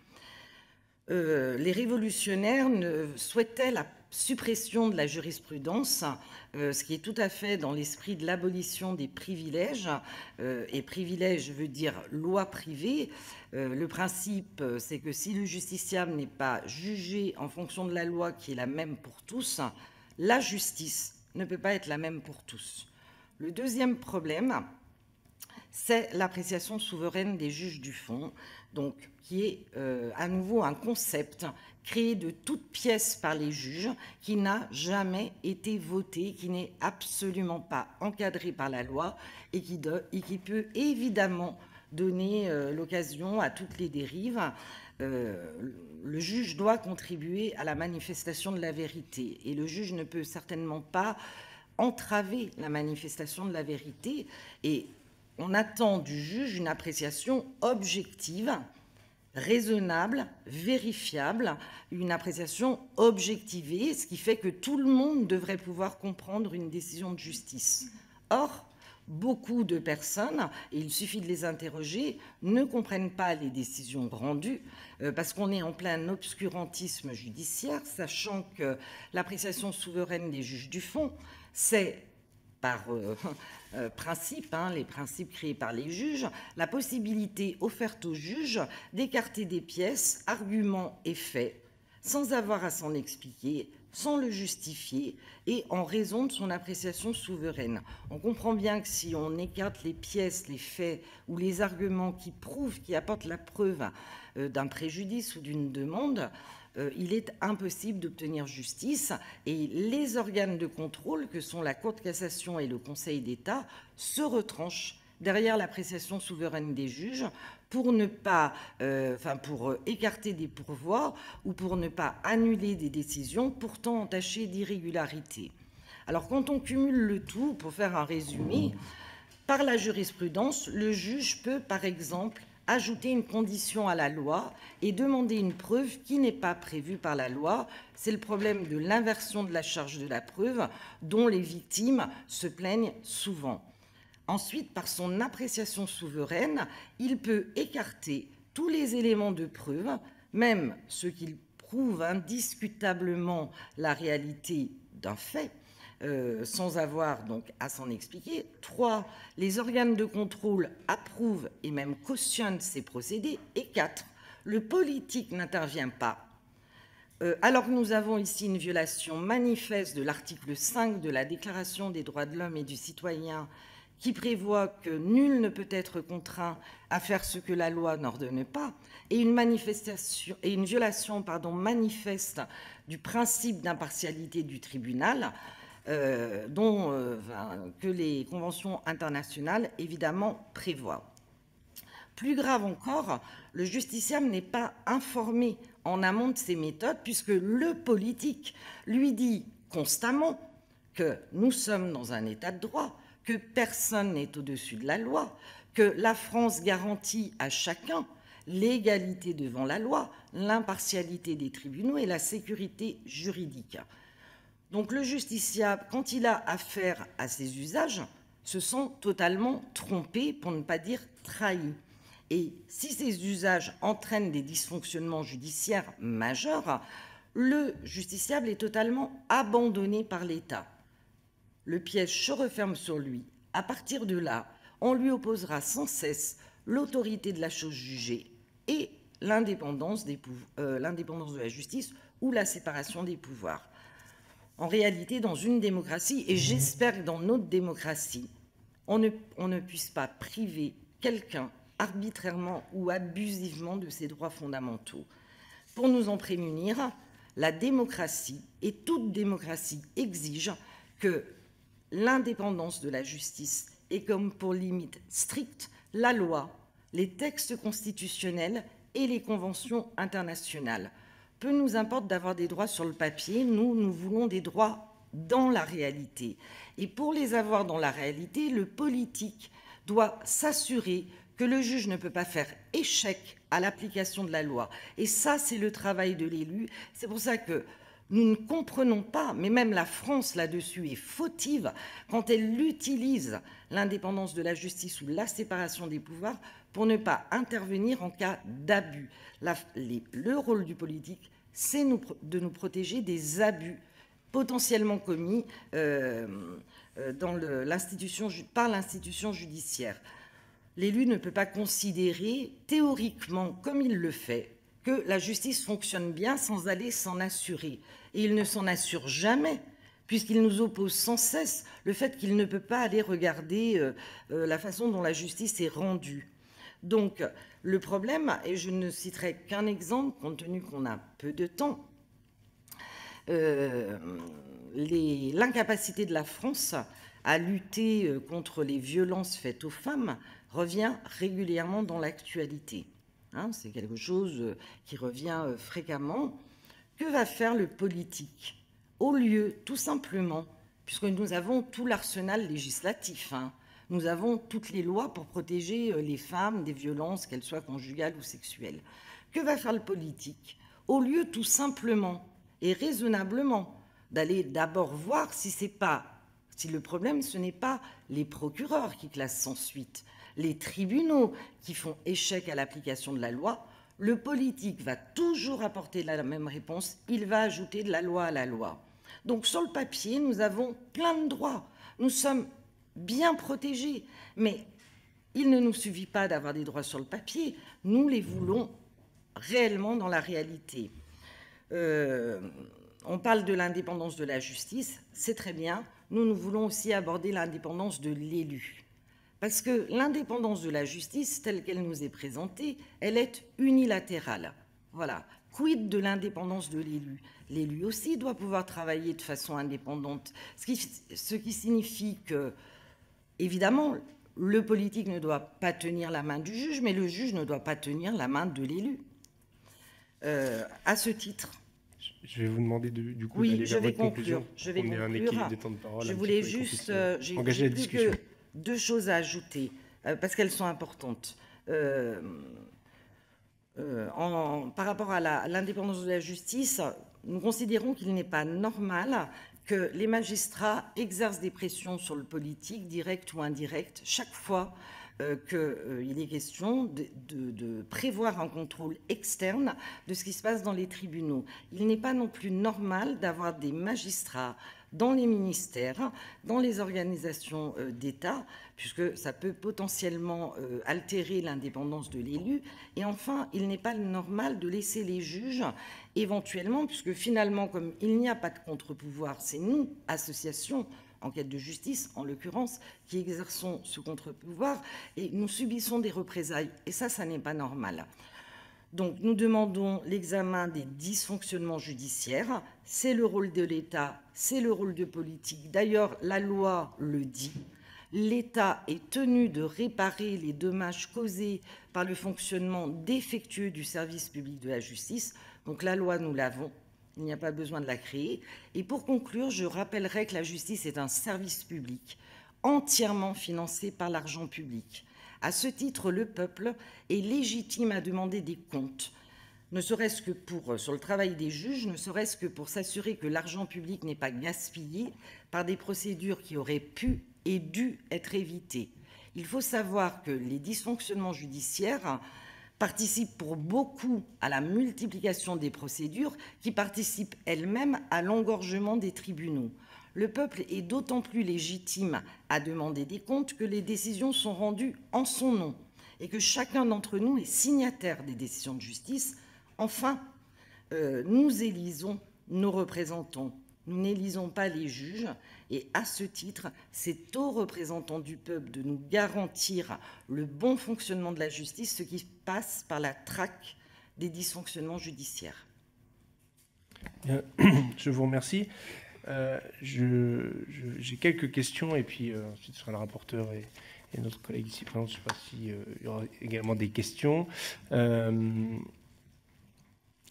Euh, les révolutionnaires souhaitaient la suppression de la jurisprudence, euh, ce qui est tout à fait dans l'esprit de l'abolition des privilèges. Et privilège veut dire loi privée. Le principe, c'est que si le justiciable n'est pas jugé en fonction de la loi qui est la même pour tous, la justice ne peut pas être la même pour tous. Le deuxième problème, c'est l'appréciation souveraine des juges du fond, donc qui est euh, à nouveau un concept créé de toutes pièces par les juges, qui n'a jamais été voté, qui n'est absolument pas encadré par la loi et qui, peut évidemment donner euh, l'occasion à toutes les dérives. Euh, le juge doit contribuer à la manifestation de la vérité et le juge ne peut certainement pas entraver la manifestation de la vérité et on attend du juge une appréciation objective, raisonnable, vérifiable, une appréciation objectivée, ce qui fait que tout le monde devrait pouvoir comprendre une décision de justice. Or, beaucoup de personnes, et il suffit de les interroger, ne comprennent pas les décisions rendues euh, parce qu'on est en plein obscurantisme judiciaire, sachant que l'appréciation souveraine des juges du fond, c'est par euh, euh, principe, hein, les principes créés par les juges, la possibilité offerte aux juges d'écarter des pièces, arguments et faits, sans avoir à s'en expliquer, sans le justifier et en raison de son appréciation souveraine. On comprend bien que si on écarte les pièces, les faits ou les arguments qui prouvent, qui apportent la preuve euh, d'un préjudice ou d'une demande, euh, il est impossible d'obtenir justice et les organes de contrôle, que sont la Cour de cassation et le Conseil d'État, se retranchent derrière l'appréciation souveraine des juges pour ne pas, euh, euh, écarter des pourvois ou pour ne pas annuler des décisions pourtant entachées d'irrégularité. Alors quand on cumule le tout, pour faire un résumé, par la jurisprudence, le juge peut par exemple ajouter une condition à la loi et demander une preuve qui n'est pas prévue par la loi. C'est le problème de l'inversion de la charge de la preuve dont les victimes se plaignent souvent. Ensuite, par son appréciation souveraine, il peut écarter tous les éléments de preuve, même ceux qui prouvent indiscutablement la réalité d'un fait, euh, sans avoir donc à s'en expliquer. Trois, les organes de contrôle approuvent et même cautionnent ces procédés. Et quatre, le politique n'intervient pas. Euh, alors que nous avons ici une violation manifeste de l'article 5 de la Déclaration des droits de l'homme et du citoyen qui prévoit que nul ne peut être contraint à faire ce que la loi n'ordonne pas, et une, violation manifeste du principe d'impartialité du tribunal, euh, euh, que les conventions internationales évidemment prévoient. Plus grave encore, le justiciable n'est pas informé en amont de ces méthodes puisque le politique lui dit constamment que nous sommes dans un état de droit, que personne n'est au-dessus de la loi, que la France garantit à chacun l'égalité devant la loi, l'impartialité des tribunaux et la sécurité juridique. Donc le justiciable, quand il a affaire à ces usages, se sent totalement trompé, pour ne pas dire trahi. Et si ces usages entraînent des dysfonctionnements judiciaires majeurs, le justiciable est totalement abandonné par l'État. Le piège se referme sur lui. À partir de là, on lui opposera sans cesse l'autorité de la chose jugée et l'indépendance euh, de la justice ou la séparation des pouvoirs. En réalité, dans une démocratie, et j'espère que dans notre démocratie, on ne, on ne puisse pas priver quelqu'un arbitrairement ou abusivement de ses droits fondamentaux. Pour nous en prémunir, la démocratie, et toute démocratie exige que l'indépendance de la justice ait comme pour limite stricte la loi, les textes constitutionnels et les conventions internationales. Peu nous importe d'avoir des droits sur le papier, nous, nous voulons des droits dans la réalité. Et pour les avoir dans la réalité, le politique doit s'assurer que le juge ne peut pas faire échec à l'application de la loi. Et ça, c'est le travail de l'élu. C'est pour ça que nous ne comprenons pas, mais même la France là-dessus est fautive quand elle utilise l'indépendance de la justice ou la séparation des pouvoirs pour ne pas intervenir en cas d'abus. Le rôle du politique, c'est de nous protéger des abus potentiellement commis euh, euh, par l'institution judiciaire. L'élu ne peut pas considérer théoriquement, comme il le fait, que la justice fonctionne bien sans aller s'en assurer. Et il ne s'en assure jamais, puisqu'il nous oppose sans cesse le fait qu'il ne peut pas aller regarder euh, euh, la façon dont la justice est rendue. Donc, le problème, et je ne citerai qu'un exemple, compte tenu qu'on a peu de temps, euh, l'incapacité de la France à lutter contre les violences faites aux femmes revient régulièrement dans l'actualité. Hein, c'est quelque chose euh, qui revient euh, fréquemment. Que va faire le politique Au lieu, tout simplement, puisque nous avons tout l'arsenal législatif, hein, nous avons toutes les lois pour protéger euh, les femmes des violences, qu'elles soient conjugales ou sexuelles. Que va faire le politique Au lieu, tout simplement et raisonnablement, d'aller d'abord voir si c'est pas si le problème, ce n'est pas les procureurs qui classent sans suite, les tribunaux qui font échec à l'application de la loi, le politique va toujours apporter la même réponse, il va ajouter de la loi à la loi. Donc sur le papier, nous avons plein de droits, nous sommes bien protégés, mais il ne nous suffit pas d'avoir des droits sur le papier, nous les voulons réellement dans la réalité. Euh, on parle de l'indépendance de la justice, c'est très bien, nous, nous voulons aussi aborder l'indépendance de l'élu. Parce que l'indépendance de la justice, telle qu'elle nous est présentée, elle est unilatérale. Voilà. Quid de l'indépendance de l'élu? L'élu aussi doit pouvoir travailler de façon indépendante, ce qui, ce qui signifie que, évidemment, le politique ne doit pas tenir la main du juge, mais le juge ne doit pas tenir la main de l'élu. Euh, à ce titre, je vais vous demander du coup oui, d'aller je vais conclure. Je vais conclure. je voulais juste, euh, j'ai plus que deux choses à ajouter, euh, parce qu'elles sont importantes. Euh, euh, par rapport à l'indépendance de la justice, nous considérons qu'il n'est pas normal que les magistrats exercent des pressions sur le politique, direct ou indirect, chaque fois qu'il est question de, prévoir un contrôle externe de ce qui se passe dans les tribunaux. Il n'est pas non plus normal d'avoir des magistrats dans les ministères, dans les organisations euh, d'État, puisque ça peut potentiellement euh, altérer l'indépendance de l'élu. Et enfin, il n'est pas normal de laisser les juges, éventuellement, puisque finalement, comme il n'y a pas de contre-pouvoir, c'est nous, associations, en quête de justice, en l'occurrence, qui exerçons ce contre-pouvoir, et nous subissons des représailles. Et ça, ça n'est pas normal. Donc nous demandons l'examen des dysfonctionnements judiciaires. C'est le rôle de l'État, c'est le rôle de politique. D'ailleurs, la loi le dit. L'État est tenu de réparer les dommages causés par le fonctionnement défectueux du service public de la justice. Donc la loi, nous l'avons. Il n'y a pas besoin de la créer. Et pour conclure, je rappellerai que la justice est un service public entièrement financé par l'argent public. À ce titre, le peuple est légitime à demander des comptes, ne serait-ce que pour, euh, sur le travail des juges, ne serait-ce que pour s'assurer que l'argent public n'est pas gaspillé par des procédures qui auraient pu et dû être évitées. Il faut savoir que les dysfonctionnements judiciaires participent pour beaucoup à la multiplication des procédures qui participent elles-mêmes à l'engorgement des tribunaux le peuple est d'autant plus légitime à demander des comptes que les décisions sont rendues en son nom. et que chacun d'entre nous est signataire des décisions de justice. Enfin, euh, nous élisons nos représentants. Nous n'élisons pas les juges et à ce titre, c'est aux représentants du peuple de nous garantir le bon fonctionnement de la justice, ce qui passe par la traque des dysfonctionnements judiciaires. Je vous remercie. Euh, j'ai quelques questions et puis euh, ensuite ce sera le rapporteur et, notre collègue ici présent. Je ne sais pas s'il euh, y aura également des questions.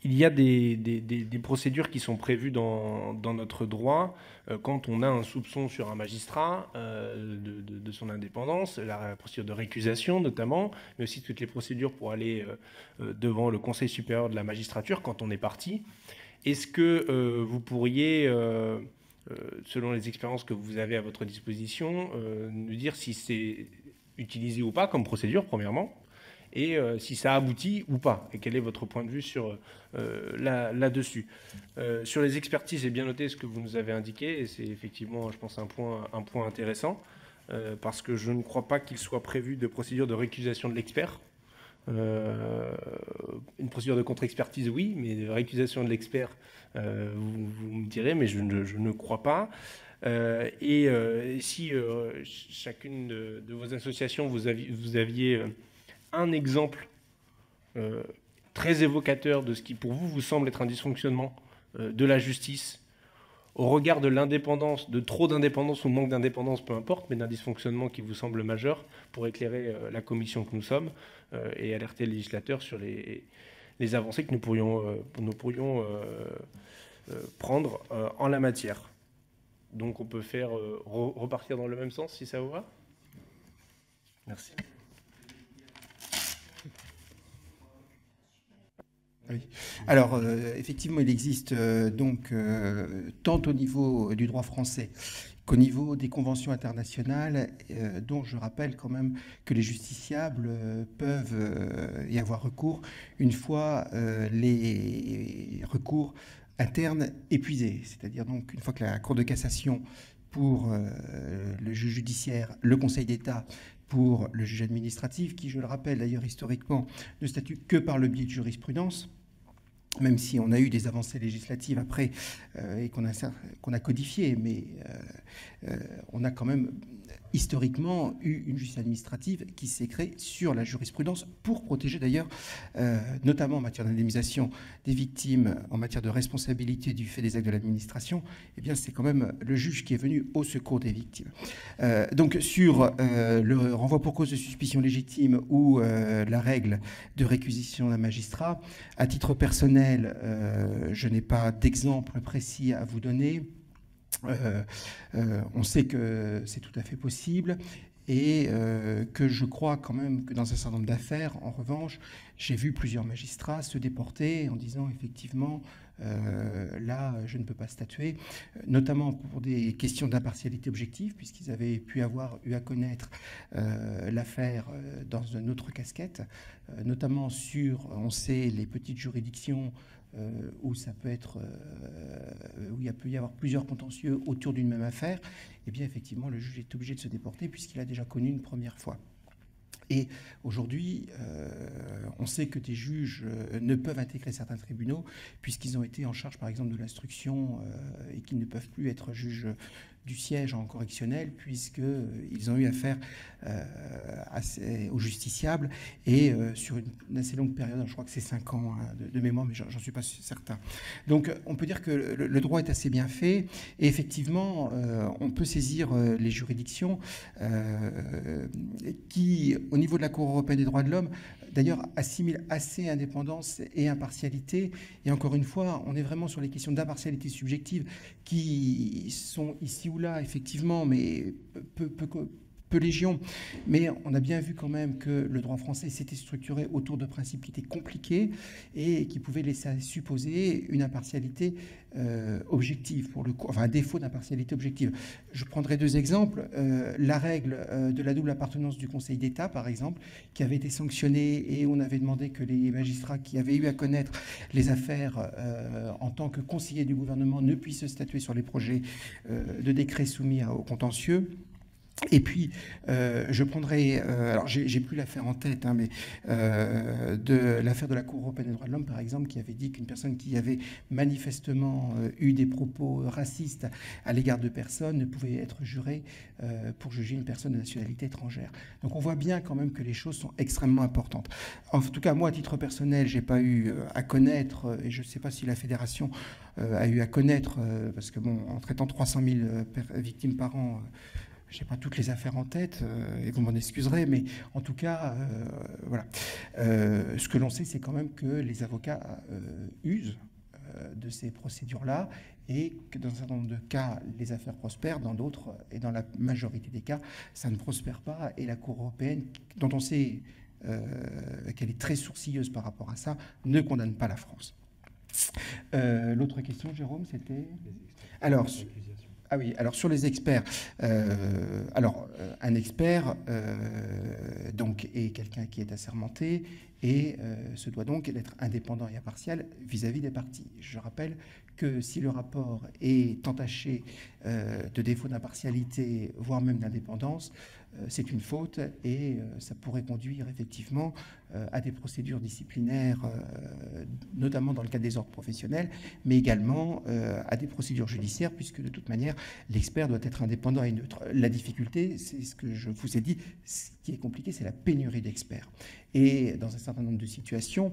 Il y a des, procédures qui sont prévues dans, notre droit quand on a un soupçon sur un magistrat de, son indépendance, la procédure de récusation notamment, mais aussi toutes les procédures pour aller devant le Conseil supérieur de la magistrature quand on est parti. Est-ce que euh, vous pourriez, euh, euh, selon les expériences que vous avez à votre disposition, nous dire si c'est utilisé ou pas comme procédure, premièrement, et si ça aboutit ou pas, et quel est votre point de vue sur là-dessus. sur les expertises, j'ai bien noté ce que vous nous avez indiqué, et c'est effectivement, je pense, un point, intéressant, parce que je ne crois pas qu'il soit prévu de procédure de récusation de l'expert. Euh, une procédure de contre-expertise, oui, mais de récusation de l'expert, euh, vous, me direz, mais je ne, crois pas. Euh, et si chacune de, vos associations, vous aviez un exemple très évocateur de ce qui, pour vous, vous semble être un dysfonctionnement de la justice au regard de l'indépendance, de trop d'indépendance ou manque d'indépendance, peu importe, mais d'un dysfonctionnement qui vous semble majeur pour éclairer la commission que nous sommes, euh, et alerter le législateur sur les, avancées que nous pourrions, euh, pourrions euh, prendre en la matière. Donc on peut faire repartir dans le même sens si ça vous va? Merci. Alors, effectivement, il existe donc tant au niveau du droit français qu'au niveau des conventions internationales, euh, dont je rappelle quand même que les justiciables euh, peuvent euh, y avoir recours une fois les recours internes épuisés, c'est-à-dire donc une fois que la Cour de cassation pour le juge judiciaire, le Conseil d'État pour le juge administratif, qui, je le rappelle d'ailleurs historiquement, ne statue que par le biais de jurisprudence, même si on a eu des avancées législatives après et qu'on a, qu'on codifié, mais euh, on a quand même historiquement eu une justice administrative qui s'est créée sur la jurisprudence pour protéger d'ailleurs, euh, notamment en matière d'indemnisation des victimes, en matière de responsabilité du fait des actes de l'administration, eh c'est quand même le juge qui est venu au secours des victimes. Euh, donc sur le renvoi pour cause de suspicion légitime ou la règle de réquisition d'un magistrat, à titre personnel, je n'ai pas d'exemple précis à vous donner. Euh, euh, on sait que c'est tout à fait possible et euh, que je crois quand même que dans un certain nombre d'affaires, en revanche, j'ai vu plusieurs magistrats se déporter en disant effectivement, là, je ne peux pas statuer, notamment pour des questions d'impartialité objective, puisqu'ils avaient pu avoir eu à connaître l'affaire dans une autre casquette, notamment sur, on sait, les petites juridictions euh, où ça peut être, euh, où il peut y avoir plusieurs contentieux autour d'une même affaire, eh bien effectivement le juge est obligé de se déporter puisqu'il a déjà connu une première fois. Et aujourd'hui, euh, on sait que des juges ne peuvent intégrer certains tribunaux puisqu'ils ont été en charge, par exemple, de l'instruction et qu'ils ne peuvent plus être juges du siège en correctionnel, puisqu'ils ont eu affaire euh, aux justiciables et euh, sur une, assez longue période, je crois que c'est 5 ans hein, de, mémoire, mais j'en suis pas certain. Donc on peut dire que le, droit est assez bien fait et effectivement, euh, on peut saisir les juridictions qui, au niveau de la Cour européenne des droits de l'homme, d'ailleurs assimile assez indépendance et impartialité. Et encore une fois, on est vraiment sur les questions d'impartialité subjective qui sont ici ou là, effectivement, mais peu, légion. Mais on a bien vu quand même que le droit français s'était structuré autour de principes qui étaient compliqués et qui pouvaient laisser supposer une impartialité euh, objective, enfin un défaut d'impartialité objective. Je prendrai deux exemples. Euh, la règle euh, de la double appartenance du Conseil d'État, par exemple, qui avait été sanctionnée et on avait demandé que les magistrats qui avaient eu à connaître les affaires en tant que conseillers du gouvernement ne puissent statuer sur les projets de décret soumis au contentieux Et puis, euh, je prendrai, euh, alors j'ai plus l'affaire en tête, hein, mais euh, de l'affaire de la Cour européenne des droits de l'homme, par exemple, qui avait dit qu'une personne qui avait manifestement eu des propos racistes à l'égard de personnes ne pouvait être jurée pour juger une personne de nationalité étrangère. Donc on voit bien quand même que les choses sont extrêmement importantes. En tout cas, moi, à titre personnel, j'ai pas eu à connaître, et je ne sais pas si la fédération a eu à connaître, parce que bon, en traitant 300 000 victimes par an, je n'ai pas toutes les affaires en tête, euh, et vous m'en excuserez, mais en tout cas, euh, voilà. Euh, ce que l'on sait, c'est quand même que les avocats usent de ces procédures-là, et que dans un certain nombre de cas, les affaires prospèrent, dans d'autres, et dans la majorité des cas, ça ne prospère pas, et la Cour européenne, dont on sait qu'elle est très sourcilleuse par rapport à ça, ne condamne pas la France. L'autre question, Jérôme, c'était... Alors, ah oui, alors sur les experts, euh, alors euh, un expert euh, donc est quelqu'un qui est assermenté et se doit donc d'être indépendant et impartial vis-à-vis des parties. Je rappelle que si le rapport est entaché de défaut d'impartialité, voire même d'indépendance, c'est une faute et ça pourrait conduire effectivement euh, à des procédures disciplinaires, euh, notamment dans le cadre des ordres professionnels, mais également euh, à des procédures judiciaires, puisque de toute manière, l'expert doit être indépendant et neutre. La difficulté, c'est ce que je vous ai dit, ce qui est compliqué, c'est la pénurie d'experts. Et dans un certain nombre de situations,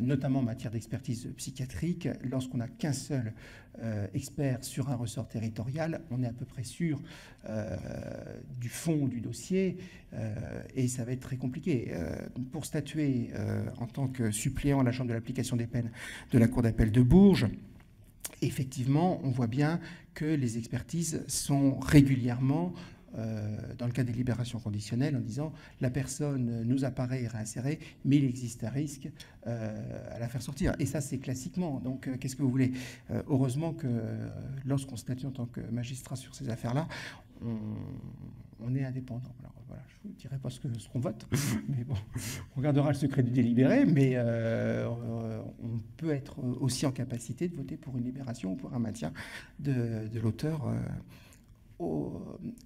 notamment en matière d'expertise psychiatrique, lorsqu'on n'a qu'un seul expert sur un ressort territorial, on est à peu près sûr du fond du dossier et ça va être très compliqué. pour statué euh, en tant que suppléant à la Chambre de l'application des peines de la Cour d'appel de Bourges, effectivement, on voit bien que les expertises sont régulièrement euh, dans le cas des libérations conditionnelles en disant la personne nous apparaît réinsérée, mais il existe un risque euh, à la faire sortir. Et ça, c'est classiquement. Donc, qu'est-ce que vous voulez? Heureusement que lorsqu'on statue en tant que magistrat sur ces affaires-là, on, est indépendant. Alors, voilà, je ne vous dirai pas ce qu'on vote, mais bon, on gardera le secret du délibéré, mais euh, on peut être aussi en capacité de voter pour une libération ou pour un maintien de, l'auteur. Euh,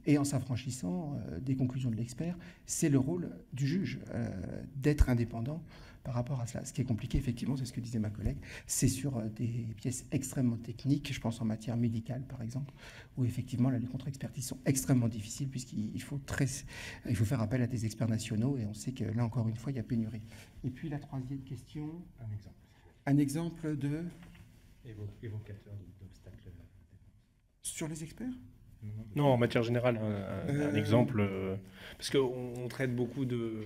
et en s'affranchissant euh, des conclusions de l'expert, c'est le rôle du juge d'être indépendant par rapport à cela. Ce qui est compliqué, effectivement, c'est ce que disait ma collègue, c'est sur euh, des pièces extrêmement techniques, je pense en matière médicale, par exemple, où effectivement les contre-expertises sont extrêmement difficiles puisqu'il faut, très, il faut faire appel à des experts nationaux et on sait que là, encore une fois, il y a pénurie. Et puis la troisième question. Un exemple. Un exemple de. Évocateur d'obstacles. Sur les experts? Non, en matière générale, un, euh, exemple, euh, parce qu'on traite beaucoup de,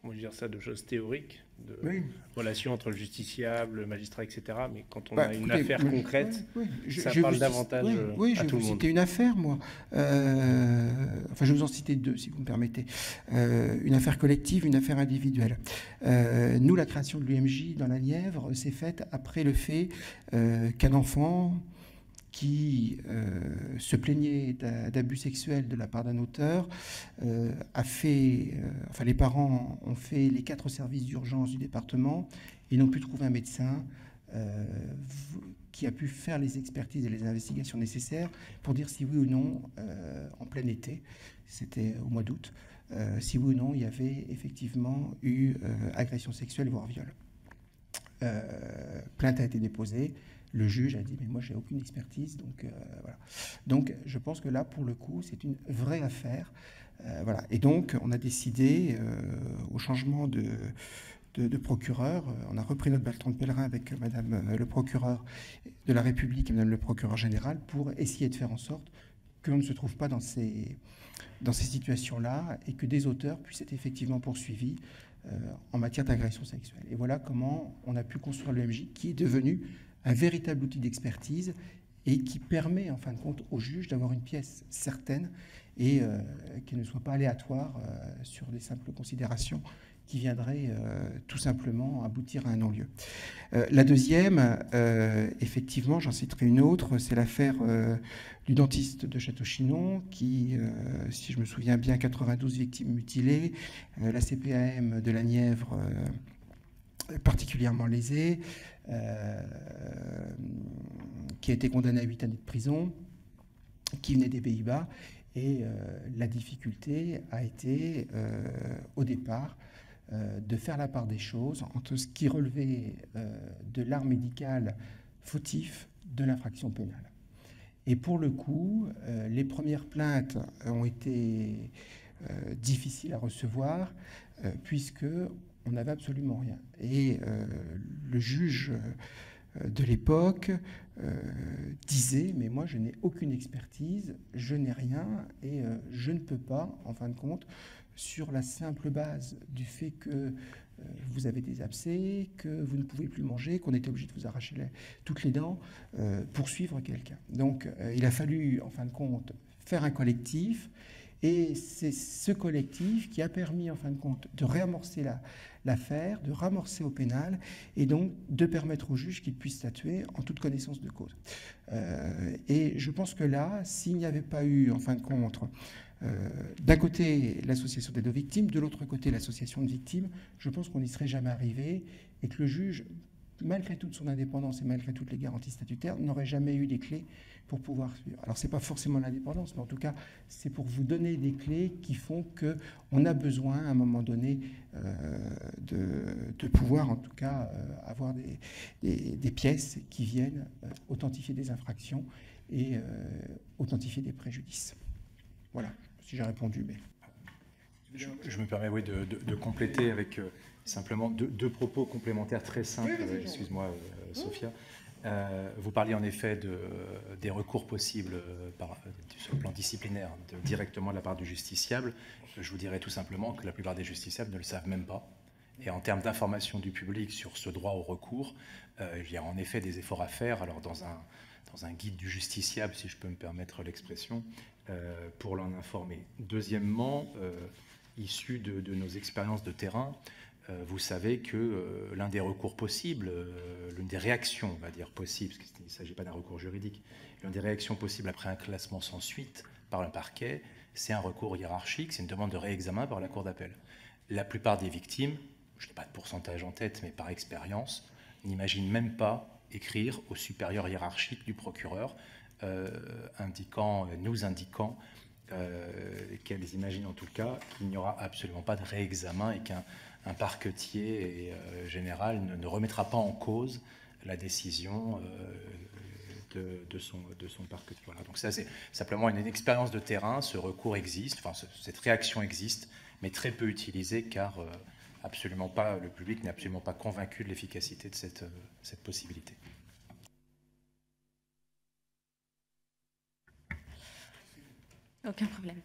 comment dire ça, de choses théoriques, de relations entre le justiciable, le magistrat, etc. Mais quand on bah, a une affaire concrète, ça parle davantage oui, je vais vous citer une affaire, moi. Euh, enfin, je vais vous en citer deux, si vous me permettez. Une affaire collective, une affaire individuelle. Nous, la création de l'UMJ dans la Nièvre s'est faite après le fait qu'un enfant qui euh, se plaignait d'abus sexuels de la part d'un auteur, euh, a fait, euh, enfin les parents ont fait les quatre services d'urgence du département et n'ont pu trouver un médecin qui a pu faire les expertises et les investigations nécessaires pour dire si oui ou non, en plein été, c'était au mois d'août, si oui ou non il y avait effectivement eu agression sexuelle, voire viol. plainte a été déposée, le juge a dit, mais moi, j'ai aucune expertise. Donc, euh, voilà. donc, je pense que là, pour le coup, c'est une vraie affaire. Euh, voilà. Et donc, on a décidé, euh, au changement de, de, procureur, on a repris notre bâton de pèlerin avec Madame le procureur de la République et Madame le procureur général pour essayer de faire en sorte que l'on ne se trouve pas dans ces, dans ces situations-là et que des auteurs puissent être effectivement poursuivis en matière d'agression sexuelle. Et voilà comment on a pu construire l'EMJ qui est devenu un véritable outil d'expertise et qui permet en fin de compte au juge d'avoir une pièce certaine et euh, qui ne soit pas aléatoire euh, sur des simples considérations qui viendraient euh, tout simplement aboutir à un non-lieu. la deuxième, effectivement, j'en citerai une autre, c'est l'affaire du dentiste de Château-Chinon qui, si je me souviens bien, 92 victimes mutilées, la CPAM de la Nièvre particulièrement lésée, euh, qui a été condamné à 8 années de prison, qui venait des Pays-Bas Et la difficulté a été, au départ, de faire la part des choses entre ce qui relevait de l'art médical fautif de l'infraction pénale. Et pour le coup, les premières plaintes ont été difficiles à recevoir puisque on n'avait absolument rien. Et le juge euh, de l'époque euh, disait mais moi je n'ai aucune expertise, je n'ai rien et euh, je ne peux pas, en fin de compte, sur la simple base du fait que vous avez des abcès, que vous ne pouvez plus manger, qu'on était obligé de vous arracher toutes les dents, poursuivre quelqu'un. Donc il a fallu, en fin de compte, faire un collectif. Et c'est ce collectif qui a permis, en fin de compte, de réamorcer la, l'affaire, de ramorcer au pénal et donc de permettre au juge qu'il puisse statuer en toute connaissance de cause. Euh, et je pense que là, s'il n'y avait pas eu, en fin de compte, euh, d'un côté l'association des deux victimes, de l'autre côté l'association de victimes, je pense qu'on n'y serait jamais arrivé et que le juge, malgré toute son indépendance et malgré toutes les garanties statutaires, n'aurait jamais eu les clés pour pouvoir suivre. Alors, ce n'est pas forcément l'indépendance, mais en tout cas, c'est pour vous donner des clés qui font qu'on a besoin, à un moment donné, euh, de, pouvoir, en tout cas, euh, avoir des, pièces qui viennent euh, authentifier des infractions et authentifier des préjudices. Voilà, si j'ai répondu. Mais... Je, me permets oui, de, compléter avec simplement deux, deux, propos complémentaires très simples. Excuse-moi, Sophia. Euh, vous parliez en effet de, des recours possibles euh, par, euh, sur le plan disciplinaire directement de la part du justiciable. Je vous dirais tout simplement que la plupart des justiciables ne le savent même pas. Et en termes d'information du public sur ce droit au recours, il y a en effet des efforts à faire. Alors dans un, dans un guide du justiciable, si je peux me permettre l'expression, pour l'en informer. Deuxièmement, issu de, de, nos expériences de terrain, euh, vous savez que euh, l'un des recours possibles, euh, l'une des réactions, on va dire, possibles, parce qu'il ne s'agit pas d'un recours juridique, l'une des réactions possibles après un classement sans suite par un parquet, c'est un recours hiérarchique, c'est une demande de réexamen par la Cour d'appel. La plupart des victimes, je n'ai pas de pourcentage en tête, mais par expérience, n'imaginent même pas écrire au supérieur hiérarchique du procureur, indiquant, nous indiquant qu'elles imaginent en tout cas qu'il n'y aura absolument pas de réexamen et qu'un un parquetier et, euh, général ne, remettra pas en cause la décision euh, de, son, de. Donc ça, c'est simplement une, expérience de terrain. Ce recours existe, enfin, cette réaction existe, mais très peu utilisée car euh, absolument pas, le public n'est absolument pas convaincu de l'efficacité de cette, cette possibilité. Aucun problème.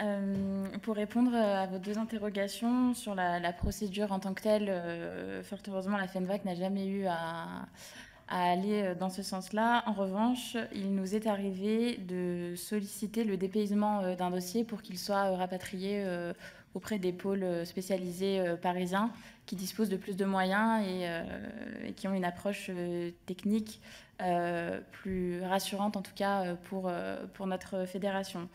Euh, pour répondre à vos deux interrogations sur la, procédure en tant que telle, euh, fort heureusement, la FENVAC n'a jamais eu à, aller dans ce sens-là. En revanche, il nous est arrivé de solliciter le dépaysement euh, d'un dossier pour qu'il soit rapatrié auprès des pôles spécialisés parisiens qui disposent de plus de moyens et, qui ont une approche technique plus rassurante, en tout cas pour notre fédération.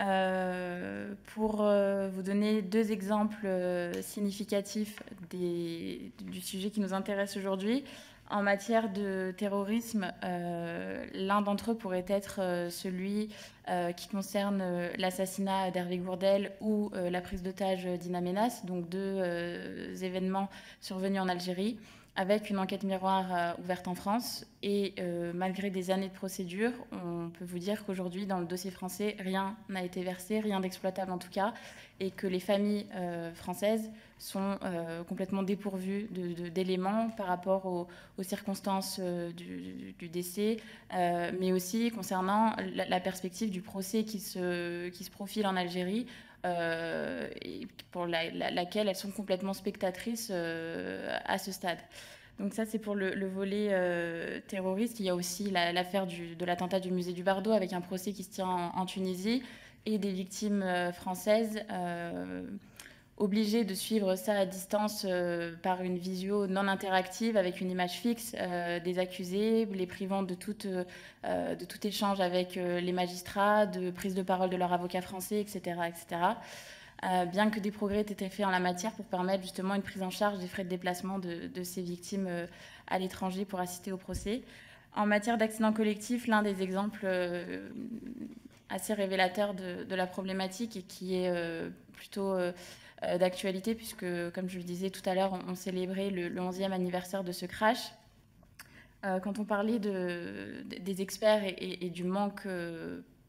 Euh, pour euh, vous donner deux exemples euh, significatifs du sujet qui nous intéresse aujourd'hui, en matière de terrorisme, l'un d'entre eux pourrait être celui qui concerne l'assassinat d'Hervé Gourdel ou la prise d'otage d'Ina Menas, donc deux événements survenus en Algérie avec une enquête miroir euh, ouverte en France. Et euh, malgré des années de procédure, on peut vous dire qu'aujourd'hui, dans le dossier français, rien n'a été versé, rien d'exploitable en tout cas, et que les familles euh, françaises sont complètement dépourvues d'éléments par rapport aux, circonstances du, décès, mais aussi concernant la, perspective du procès qui se, qui se profile en Algérie. Et pour laquelle elles sont complètement spectatrices à ce stade. Donc ça, c'est pour le, volet euh, terroriste. Il y a aussi l'affaire de l'attentat du musée du Bardo avec un procès qui se tient en, Tunisie et des victimes euh, françaises euh, obligées de suivre ça à distance par une visio non interactive avec une image fixe des accusés, les privant de, toute, de tout échange avec les magistrats, de prise de parole de leur avocat français, etc. etc. Euh, bien que des progrès aient été faits en la matière pour permettre justement une prise en charge des frais de déplacement de, ces victimes euh, à l'étranger pour assister au procès. En matière d'accident collectif, l'un des exemples euh, assez révélateur de, la problématique et qui est plutôt d'actualité, puisque, comme je le disais tout à l'heure, on, célébrait le, 11e anniversaire de ce crash. quand on parlait de, des experts et, du manque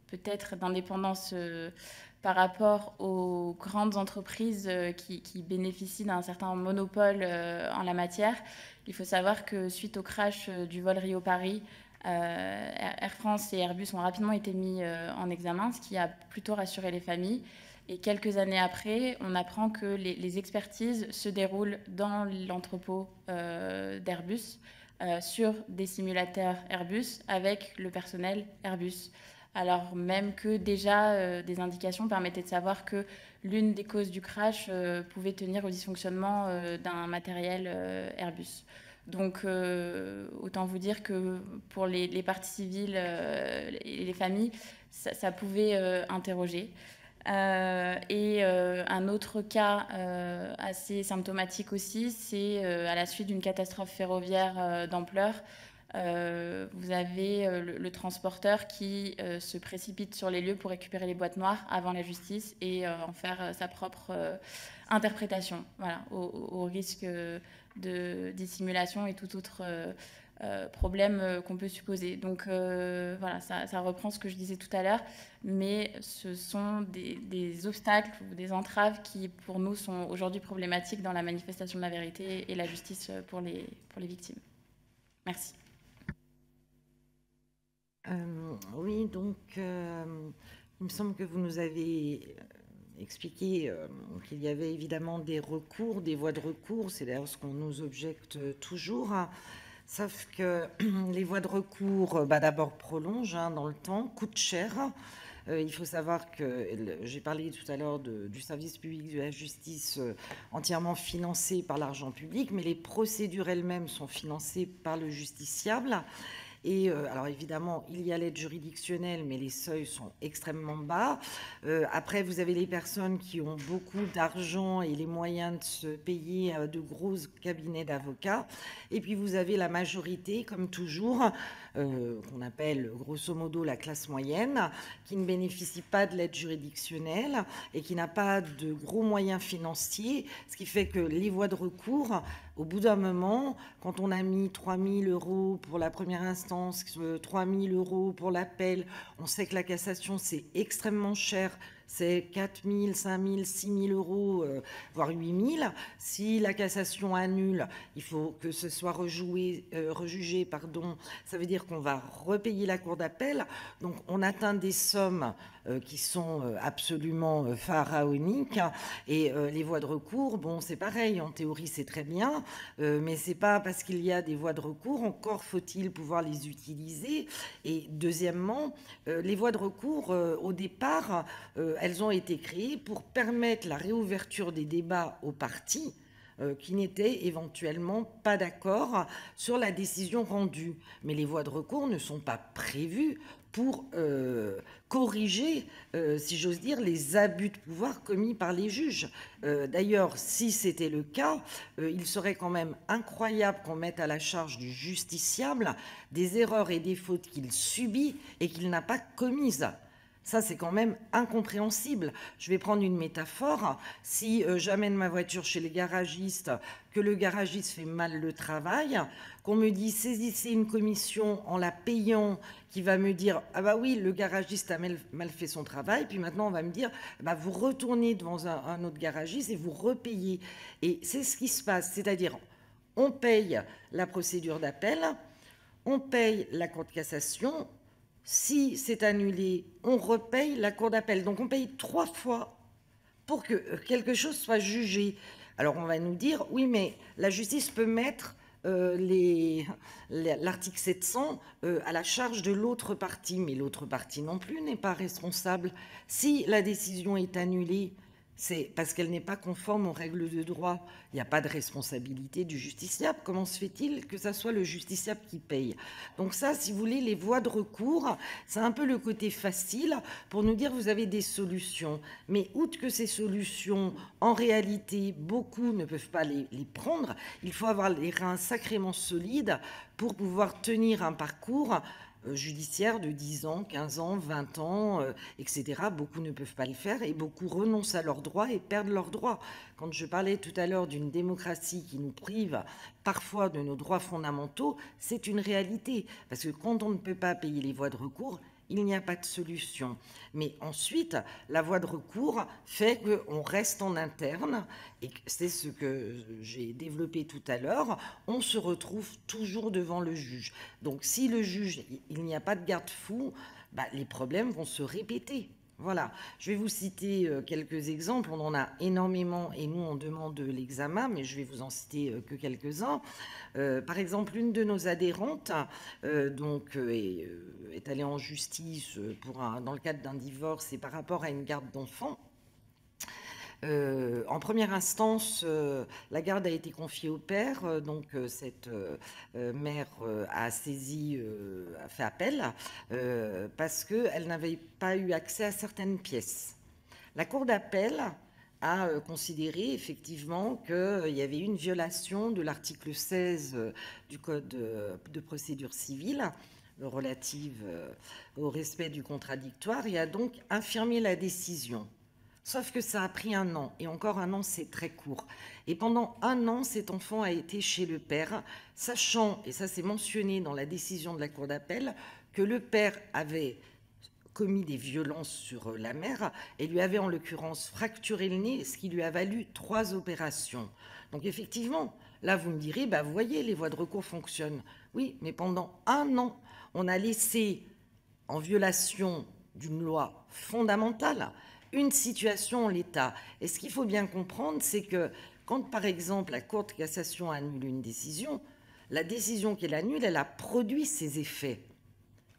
peut-être d'indépendance par rapport aux grandes entreprises qui, bénéficient d'un certain monopole en la matière, il faut savoir que suite au crash du vol Rio-Paris, euh, Air France et Airbus ont rapidement été mis euh, en examen, ce qui a plutôt rassuré les familles. Et quelques années après, on apprend que les, expertises se déroulent dans l'entrepôt euh, d'Airbus sur des simulateurs Airbus avec le personnel Airbus. Alors même que déjà des indications permettaient de savoir que l'une des causes du crash pouvait tenir au dysfonctionnement d'un matériel Airbus. Donc, euh, autant vous dire que pour les, parties civiles euh, et les familles, ça, pouvait euh, et un autre cas assez symptomatique aussi, c'est à la suite d'une catastrophe ferroviaire d'ampleur. vous avez le, transporteur qui se précipite sur les lieux pour récupérer les boîtes noires avant la justice et en faire sa propre interprétation, voilà, au risque de dissimulation et tout autre euh, euh, problème euh, qu'on peut supposer. Donc voilà, ça, reprend ce que je disais tout à l'heure, mais ce sont des, obstacles ou des entraves qui, pour nous, sont aujourd'hui problématiques dans la manifestation de la vérité et la justice pour les, pour les victimes. Merci. oui, donc il me semble que vous nous avez expliqué euh, qu'il y avait évidemment des recours, des voies de recours. C'est d'ailleurs ce qu'on nous objecte toujours. Sauf que les voies de recours, bah, d'abord, prolongent hein, dans le temps, coûtent cher. Euh, il faut savoir que j'ai parlé tout à l'heure du service public de la justice euh, entièrement financé par l'argent public, mais les procédures elles-mêmes sont financées par le justiciable. Et euh, alors évidemment, il y a l'aide juridictionnelle, mais les seuils sont extrêmement bas. Euh, après, vous avez les personnes qui ont beaucoup d'argent et les moyens de se payer euh, de gros cabinets d'avocats. Et puis vous avez la majorité, comme toujours, qu'on appelle grosso modo la classe moyenne, qui ne bénéficie pas de l'aide juridictionnelle et qui n'a pas de gros moyens financiers, ce qui fait que les voies de recours au bout d'un moment, quand on a mis 3 000 euros pour la première instance, 3 000 euros pour l'appel, on sait que la cassation, c'est extrêmement cher c'est 4 000, 5 000, 6 000 euros, euh, voire 8 000. Si la cassation annule, il faut que ce soit rejoué, euh, rejugé. Pardon. Ça veut dire qu'on va repayer la cour d'appel. Donc on atteint des sommes euh, qui sont absolument pharaoniques. Et les voies de recours, bon, c'est pareil. En théorie, c'est très bien, mais c'est pas parce qu'il y a des voies de recours. Encore faut-il pouvoir les utiliser. Et deuxièmement, les voies de recours, au départ, elles ont été créées pour permettre la réouverture des débats aux partis euh, qui n'étaient éventuellement pas d'accord sur la décision rendue. Mais les voies de recours ne sont pas prévues pour euh, corriger, euh, si j'ose dire, les abus de pouvoir commis par les juges. D'ailleurs, si c'était le cas, il serait quand même incroyable qu'on mette à la charge du justiciable des erreurs et des fautes qu'il subit et qu'il n'a pas commises. Ça, c'est quand même incompréhensible. Je vais prendre une métaphore. Si euh, j'amène ma voiture chez les garagistes, que le garagiste fait mal le travail, qu'on me dit saisissez une commission en la payant, qui va me dire ah bah oui, le garagiste a mal, fait son travail, puis maintenant on va me dire bah vous retournez devant un, un autre garagiste et vous repayez. Et c'est ce qui se passe, c'est-à-dire on paye la procédure d'appel, on paye la cour de cassation, si c'est annulé, on repaye la cour d'appel. Donc on paye trois fois pour que quelque chose soit jugé. Alors on va nous dire, oui, mais la justice peut mettre euh, l'article 700 euh, à la charge de l'autre partie, mais l'autre partie non plus n'est pas responsable. Si la décision est annulée, c'est parce qu'elle n'est pas conforme aux règles de droit. Il n'y a pas de responsabilité du justiciable. Comment se fait-il que ça soit le justiciable qui paye? Donc ça, si vous voulez, les voies de recours, c'est un peu le côté facile pour nous dire vous avez des solutions. Mais outre que ces solutions, en réalité, beaucoup ne peuvent pas les, les prendre. Il faut avoir les reins sacrément solides pour pouvoir tenir un parcours euh, judiciaires de 10 ans, 15 ans, 20 ans, euh, etc. Beaucoup ne peuvent pas le faire et beaucoup renoncent à leurs droits et perdent leurs droits. Quand je parlais tout à l'heure d'une démocratie qui nous prive parfois de nos droits fondamentaux, c'est une réalité. Parce que quand on ne peut pas payer les voies de recours, il n'y a pas de solution. Mais ensuite, la voie de recours fait qu'on reste en interne, et c'est ce que j'ai développé tout à l'heure, on se retrouve toujours devant le juge. Donc si le juge, il n'y a pas de garde-fou, bah, les problèmes vont se répéter. Voilà, je vais vous citer euh, quelques exemples. On en a énormément et nous, on demande l'examen, mais je vais vous en citer euh, que quelques-uns. Euh, par exemple, une de nos adhérentes donc, est, allée en justice pour dans le cadre d'un divorce et par rapport à une garde d'enfants. Euh, en première instance, euh, la garde a été confiée au père, euh, donc cette mère a saisi, a fait appel parce qu'elle n'avait pas eu accès à certaines pièces. La cour d'appel a considéré effectivement qu'il y avait une violation de l'article 16 du Code de procédure civile relative au respect du contradictoire et a donc infirmé la décision. Sauf que ça a pris un an, et encore un an, c'est très court. Et pendant un an, cet enfant a été chez le père, sachant, et ça c'est mentionné dans la décision de la Cour d'appel, que le père avait commis des violences sur la mère et lui avait en l'occurrence fracturé le nez, ce qui lui a valu trois opérations. Donc effectivement, là vous me direz, bah, vous voyez, les voies de recours fonctionnent. Oui, mais pendant un an, on a laissé en violation d'une loi fondamentale une situation en l'état. Et ce qu'il faut bien comprendre, c'est que quand, par exemple, la Cour de cassation annule une décision, la décision qu'elle annule, elle a produit ses effets.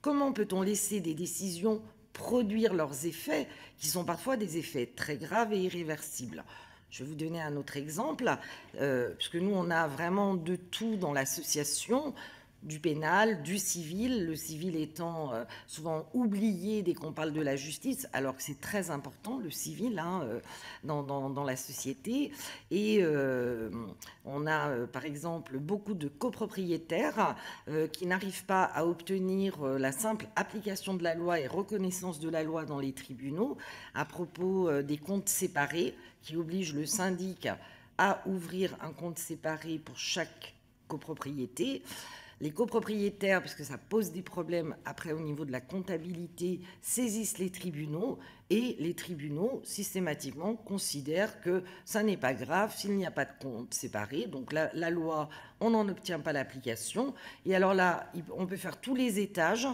Comment peut-on laisser des décisions produire leurs effets, qui sont parfois des effets très graves et irréversibles? Je vais vous donner un autre exemple, euh, puisque nous, on a vraiment de tout dans l'association du pénal, du civil, le civil étant euh, souvent oublié dès qu'on parle de la justice, alors que c'est très important, le civil, hein, euh, dans, la société. Et euh, on a, par exemple, beaucoup de copropriétaires qui n'arrivent pas à obtenir la simple application de la loi et reconnaissance de la loi dans les tribunaux à propos des comptes séparés qui obligent le syndic à ouvrir un compte séparé pour chaque copropriété. Les copropriétaires, parce que ça pose des problèmes après au niveau de la comptabilité, saisissent les tribunaux et les tribunaux systématiquement considèrent que ça n'est pas grave s'il n'y a pas de compte séparé. Donc la, loi, on n'en obtient pas l'application. Et alors là, on peut faire tous les étages.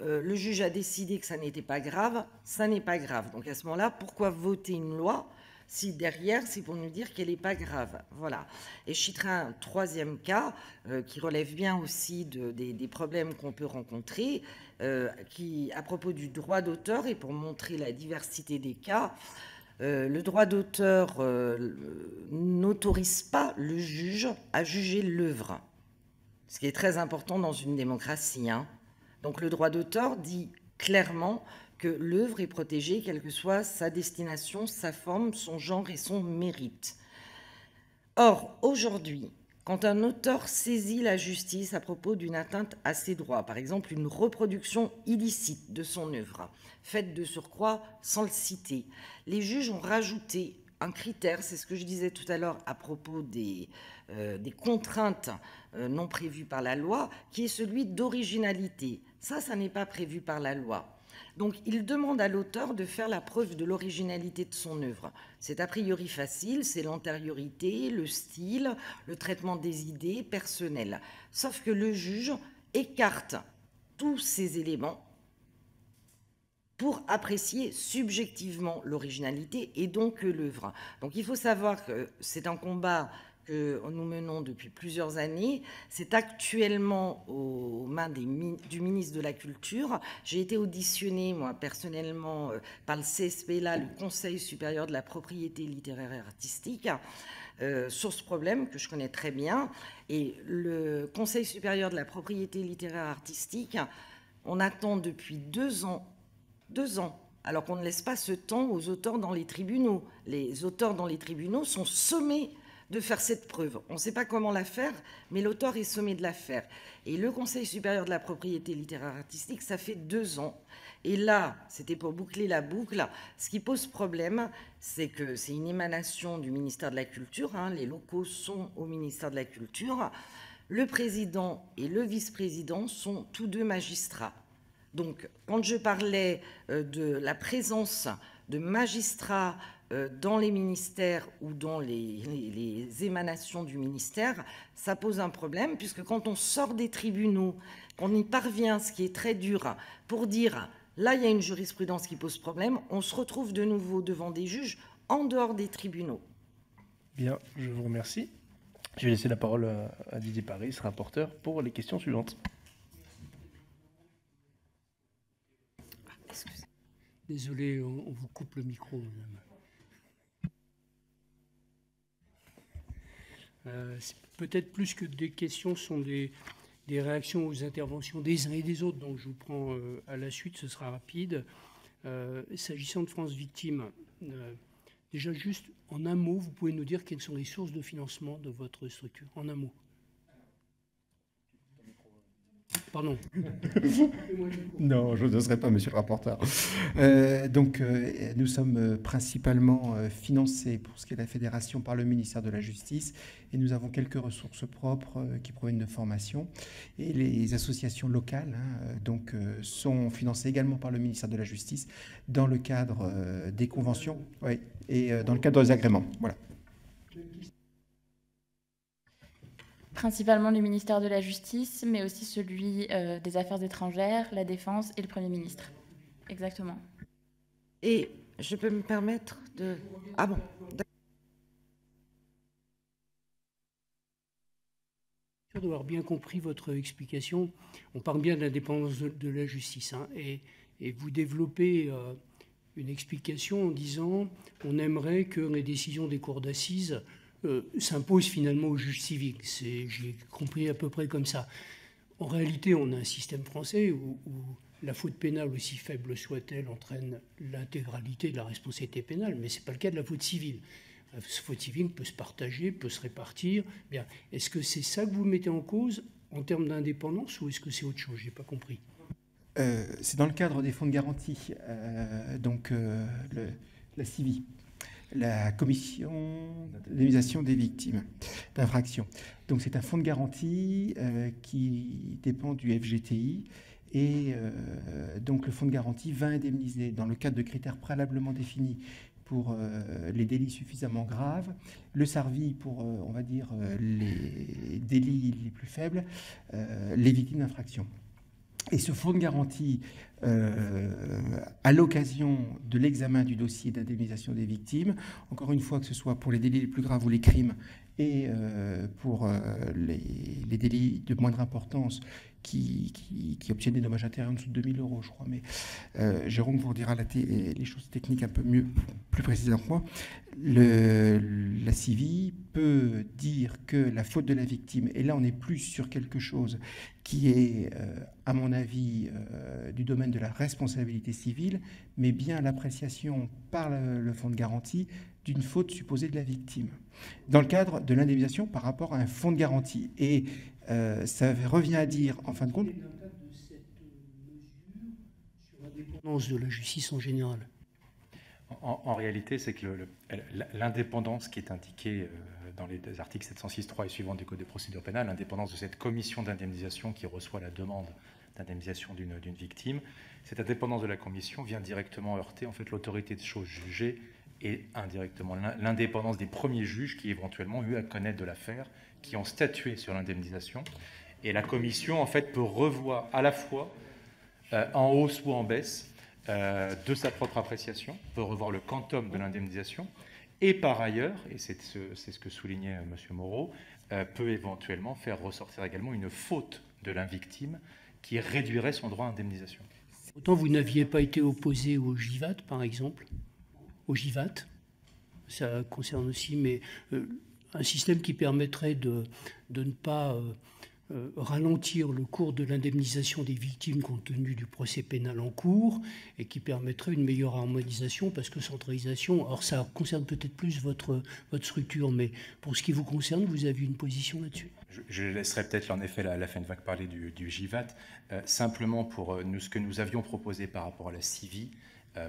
Euh, le juge a décidé que ça n'était pas grave, ça n'est pas grave. Donc à ce moment-là, pourquoi voter une loi si derrière, c'est pour nous dire qu'elle n'est pas grave. Voilà. Et je citerai un troisième cas euh, qui relève bien aussi des, problèmes qu'on peut rencontrer, euh, qui, à propos du droit d'auteur, et pour montrer la diversité des cas, euh, le droit d'auteur n'autorise pas le juge à juger l'œuvre, ce qui est très important dans une démocratie. Hein. Donc le droit d'auteur dit clairement que l'œuvre est protégée, quelle que soit sa destination, sa forme, son genre et son mérite. Or, aujourd'hui, quand un auteur saisit la justice à propos d'une atteinte à ses droits, par exemple une reproduction illicite de son œuvre, faite de surcroît sans le citer, les juges ont rajouté un critère, c'est ce que je disais tout à l'heure à propos des, euh, contraintes euh, non prévues par la loi, qui est celui d'originalité. Ça, ça n'est pas prévu par la loi. Donc il demande à l'auteur de faire la preuve de l'originalité de son œuvre. C'est a priori facile, c'est l'antériorité, le style, le traitement des idées personnelles. Sauf que le juge écarte tous ces éléments pour apprécier subjectivement l'originalité et donc l'œuvre. Donc il faut savoir que c'est un combat que nous menons depuis plusieurs années. C'est actuellement aux mains du ministre de la Culture. J'ai été auditionnée, moi, personnellement, euh, par le CSP, là, le Conseil supérieur de la propriété littéraire et artistique, euh, sur ce problème que je connais très bien. Et le Conseil supérieur de la propriété littéraire et artistique, on attend depuis deux ans, deux ans, alors qu'on ne laisse pas ce temps aux auteurs dans les tribunaux. Les auteurs dans les tribunaux sont sommés de faire cette preuve. On ne sait pas comment la faire, mais l'auteur est sommé de la faire. Et le Conseil supérieur de la propriété littéraire artistique, ça fait deux ans. Et là, c'était pour boucler la boucle. Ce qui pose problème, c'est que c'est une émanation du ministère de la Culture. Hein. les locaux sont au ministère de la Culture. Le président et le vice-président sont tous deux magistrats. Donc, quand je parlais euh, de la présence de magistrats dans les ministères ou dans les, émanations du ministère, ça pose un problème, puisque quand on sort des tribunaux, qu'on y parvient, ce qui est très dur, pour dire là, il y a une jurisprudence qui pose problème, on se retrouve de nouveau devant des juges en dehors des tribunaux. Bien, je vous remercie. Je vais laisser la parole à Didier Paris, rapporteur, pour les questions suivantes. Désolé, on vous coupe le micro, madame. Euh, peut-être plus que des questions, sont des, réactions aux interventions des uns et des autres. Donc je vous prends euh, à la suite, ce sera rapide. Euh, s'agissant de France Victime, déjà juste en un mot, vous pouvez nous dire quelles sont les sources de financement de votre structure En un mot. Non, je n'oserais pas, monsieur le rapporteur. Euh, donc, euh, nous sommes euh, principalement financés pour ce qui est de la fédération par le ministère de la Justice et nous avons quelques ressources propres qui proviennent de formation. Et les associations locales hein, donc, sont financées également par le ministère de la Justice dans le cadre des conventions et dans le cadre des agréments. Voilà. Principalement le ministère de la Justice, mais aussi celui euh, des Affaires étrangères, la Défense et le Premier ministre. Exactement. Et je peux me permettre de... Ah bon d'avoir bien compris votre explication. On parle bien de l'indépendance de, la justice hein, et, vous développez euh, une explication en disant on aimerait que les décisions des cours d'assises euh, s'impose finalement au juge civique. J'ai compris à peu près comme ça. En réalité, on a un système français où, la faute pénale, aussi faible soit-elle, entraîne l'intégralité de la responsabilité pénale, mais ce n'est pas le cas de la faute civile. La faute civile peut se partager, peut se répartir. Bien, est-ce que c'est ça que vous mettez en cause en termes d'indépendance ou est-ce que c'est autre chose? J'ai pas compris. Euh, c'est dans le cadre des fonds de garantie, euh, donc la CIVI la commission d'indemnisation des victimes d'infraction. Donc c'est un fonds de garantie euh, qui dépend du FGTI et euh, donc le fonds de garantie va indemniser dans le cadre de critères préalablement définis pour euh, les délits suffisamment graves, le SARVI pour, on va dire, les délits les plus faibles, les victimes d'infraction. Et ce fonds de garantie, euh, à l'occasion de l'examen du dossier d'indemnisation des victimes, encore une fois que ce soit pour les délits les plus graves ou les crimes, et euh, pour euh, les, délits de moindre importance qui, obtiennent des dommages intérieurs en dessous de 2000 euros, je crois. Mais Jérôme vous dira les choses techniques un peu mieux, plus précisément que. Le, la CIVI peut dire que la faute de la victime, et là on est plus sur quelque chose qui est, à mon avis, du domaine de la responsabilité civile, mais bien l'appréciation par le fonds de garantie d'une faute supposée de la victime, dans le cadre de l'indemnisation par rapport à un fonds de garantie. Et euh, ça revient à dire, en fin de compte... l'indépendance de la justice en général en, réalité, c'est que l'indépendance qui est indiquée euh, dans les articles 706.3 et suivants du Code de procédure pénale, l'indépendance de cette commission d'indemnisation qui reçoit la demande d'indemnisation d'une victime, cette indépendance de la commission vient directement heurter en fait l'autorité de chose jugée et indirectement l'indépendance des premiers juges qui éventuellement eu à connaître de l'affaire, qui ont statué sur l'indemnisation. Et la commission, en fait, peut revoir à la fois euh, en hausse ou en baisse euh, de sa propre appréciation, peut revoir le quantum de l'indemnisation, et par ailleurs, et c'est ce, que soulignait euh, M. Moreau, peut éventuellement faire ressortir également une faute de l'invictime qui réduirait son droit à indemnisation. Autant vous n'aviez pas été opposé au GIVAT, par exemple? Au GIVAT. Ça concerne aussi, mais euh, un système qui permettrait de, de ne pas euh, euh, ralentir le cours de l'indemnisation des victimes compte tenu du procès pénal en cours et qui permettrait une meilleure harmonisation parce que centralisation, alors ça concerne peut-être plus votre, votre structure, mais pour ce qui vous concerne, vous avez une position là-dessus je, laisserai peut-être en effet la, la vague parler du, du GIVAT. Simplement pour ce que nous avions proposé par rapport à la CIVI,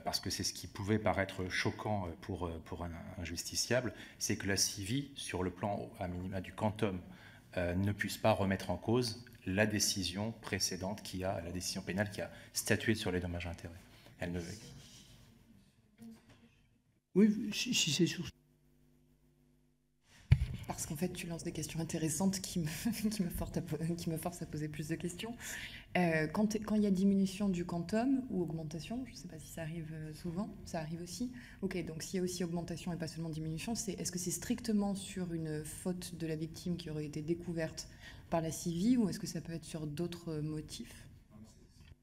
parce que c'est ce qui pouvait paraître choquant pour, pour un, justiciable, c'est que la CIVI, sur le plan à minima du quantum euh, ne puisse pas remettre en cause la décision précédente qui a, la décision pénale qui a statué sur les dommages intérêts. Elle ne... Oui, si, c'est sur parce qu'en fait, tu lances des questions intéressantes qui me, forcent, à, poser plus de questions. Euh, quand, il y a diminution du quantum ou augmentation, je ne sais pas si ça arrive euh, souvent, ça arrive aussi. Ok, donc s'il y a aussi augmentation et pas seulement diminution, est-ce que c'est strictement sur une faute de la victime qui aurait été découverte par la CIVI ou est-ce que ça peut être sur d'autres motifs?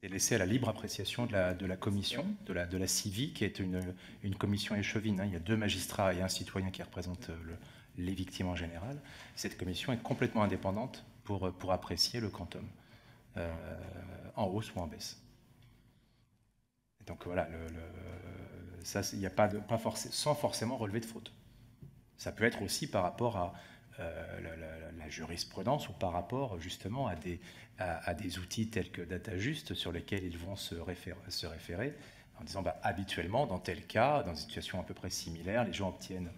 C'est laissé à la libre appréciation de la, commission, de la, de CIVI, qui est une, une commission échevine. Hein. Il y a deux magistrats et un citoyen qui représentent le, les victimes en général. Cette commission est complètement indépendante pour, apprécier le quantum, euh, en hausse ou en baisse. donc voilà, ça, il n'y a pas de, pas sans forcément relever de faute. Ça peut être aussi par rapport à euh, la, jurisprudence ou par rapport justement à des, outils tels que DataJust sur lesquels ils vont se référer, se en disant bah, habituellement, dans tel cas, dans une situation à peu près similaire, les gens obtiennent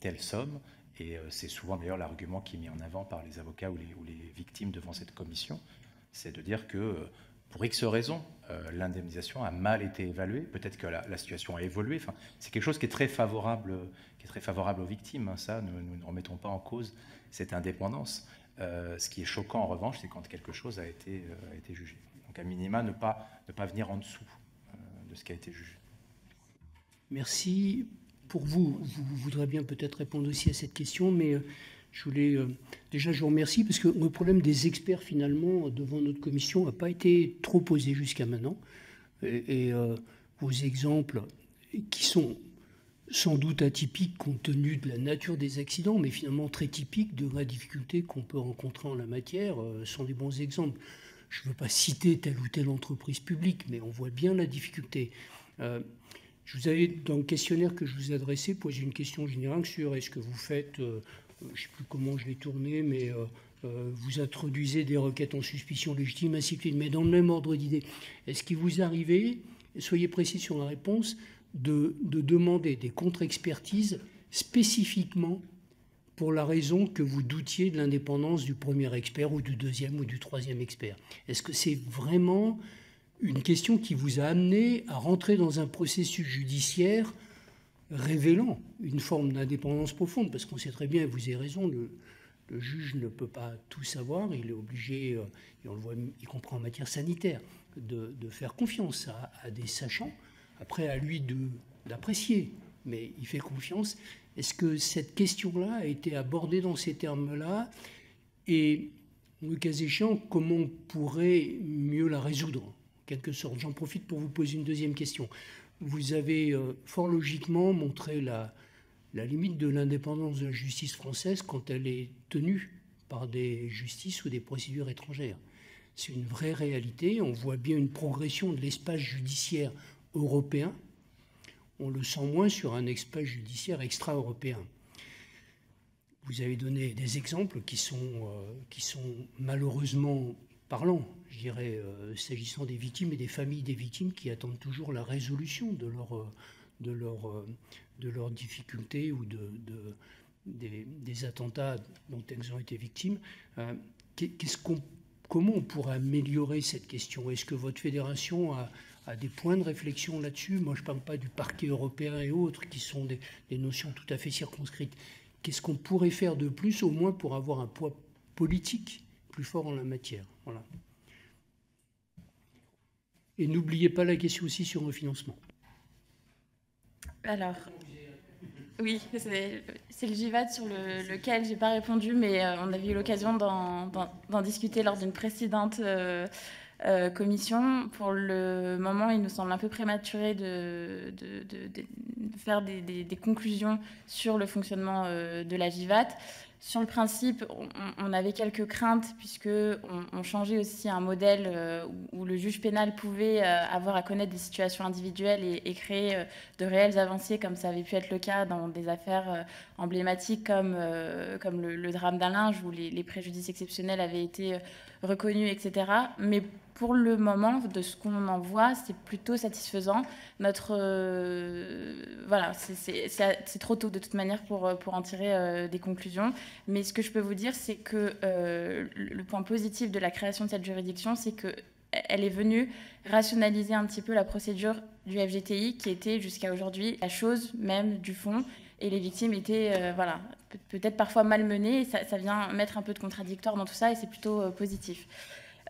telle somme et euh, c'est souvent d'ailleurs l'argument qui est mis en avant par les avocats ou les, victimes devant cette commission, c'est de dire que euh, pour X raisons, euh, l'indemnisation a mal été évaluée. Peut-être que la, situation a évolué. C'est quelque chose qui est très favorable, qui est très favorable aux victimes. Hein, ça, nous, ne remettons pas en cause cette indépendance. ce qui est choquant en revanche, c'est quand quelque chose a été, a été jugé. Donc à minima, ne pas, ne pas venir en dessous de ce qui a été jugé. Merci pour vous, vous voudrez bien peut-être répondre aussi à cette question, mais euh, je voulais euh, déjà je vous remercie parce que le problème des experts finalement devant notre commission n'a pas été trop posé jusqu'à maintenant. Et, euh, vos exemples qui sont sans doute atypiques compte tenu de la nature des accidents, mais finalement très typiques de la difficulté qu'on peut rencontrer en la matière, sont des bons exemples. Je ne veux pas citer telle ou telle entreprise publique, mais on voit bien la difficulté. Je vous avais, dans le questionnaire que je vous ai adressé, posé une question générale sur est-ce que vous faites, euh, je ne sais plus comment je l'ai tourné, mais euh, euh, vous introduisez des requêtes en suspicion légitime, ainsi que Mais dans le même ordre d'idée, est-ce qu'il vous arrivait, soyez précis sur la réponse, de, de demander des contre-expertises spécifiquement pour la raison que vous doutiez de l'indépendance du premier expert ou du deuxième ou du troisième expert? Est-ce que c'est vraiment une question qui vous a amené à rentrer dans un processus judiciaire révélant une forme d'indépendance profonde, parce qu'on sait très bien, vous avez raison, le, juge ne peut pas tout savoir, il est obligé, euh, et on le voit, y compris en matière sanitaire, de, faire confiance à, des sachants, après à lui d'apprécier, mais il fait confiance. Est-ce que cette question-là a été abordée dans ces termes-là? Et, le cas échéant, comment on pourrait mieux la résoudre? J'en profite pour vous poser une deuxième question. Vous avez euh, fort logiquement montré la, limite de l'indépendance de la justice française quand elle est tenue par des justices ou des procédures étrangères. C'est une vraie réalité. On voit bien une progression de l'espace judiciaire européen. On le sent moins sur un espace judiciaire extra-européen. Vous avez donné des exemples qui sont, euh, malheureusement parlant, je dirais, euh, s'agissant des victimes et des familles des victimes qui attendent toujours la résolution de leur, euh, de leur, euh, de leurs difficultés ou de, des, attentats dont elles ont été victimes. Comment on pourrait améliorer cette question? Est-ce que votre fédération a, a, des points de réflexion là-dessus? Moi, je ne parle pas du parquet européen et autres, qui sont des, des notions tout à fait circonscrites. Qu'est-ce qu'on pourrait faire de plus, au moins pour avoir un poids politique plus fort en la matière? Voilà. Et n'oubliez pas la question aussi sur le financement. Alors, oui, c'est le GIVAT sur lequel je n'ai pas répondu, mais euh, on avait eu l'occasion d'en discuter lors d'une précédente euh, euh, commission. Pour le moment, il nous semble un peu prématuré de, faire des, conclusions sur le fonctionnement de la GIVAT. Sur le principe, on, avait quelques craintes puisque on, changeait aussi un modèle euh, où, le juge pénal pouvait euh, avoir à connaître des situations individuelles et, créer euh, de réelles avancées, comme ça avait pu être le cas dans des affaires emblématiques comme, comme le, drame d'un linge où les, préjudices exceptionnels avaient été reconnus, etc. Mais pour le moment, de ce qu'on en voit, c'est plutôt satisfaisant. Notre, euh, voilà, c'est trop tôt de toute manière pour, pour en tirer euh, des conclusions. Mais ce que je peux vous dire, c'est que euh, le point positif de la création de cette juridiction, c'est que elle est venue rationaliser un petit peu la procédure du FGTI qui était jusqu'à aujourd'hui la chose même du fond et les victimes étaient voilà peut-être parfois malmenées et ça, vient mettre un peu de contradictoire dans tout ça et c'est plutôt positif.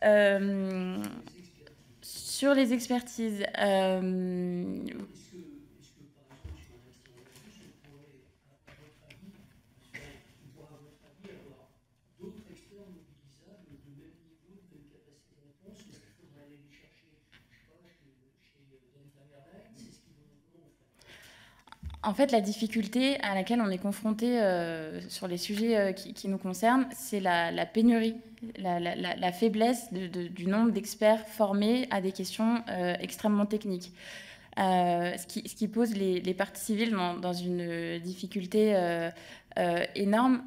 Euh, sur les expertises, En fait, la difficulté à laquelle on est confronté euh, sur les sujets euh, qui, nous concernent, c'est la, pénurie, la, faiblesse du nombre d'experts formés à des questions euh, extrêmement techniques. Ce qui, pose les, parties civiles dans, une difficulté énorme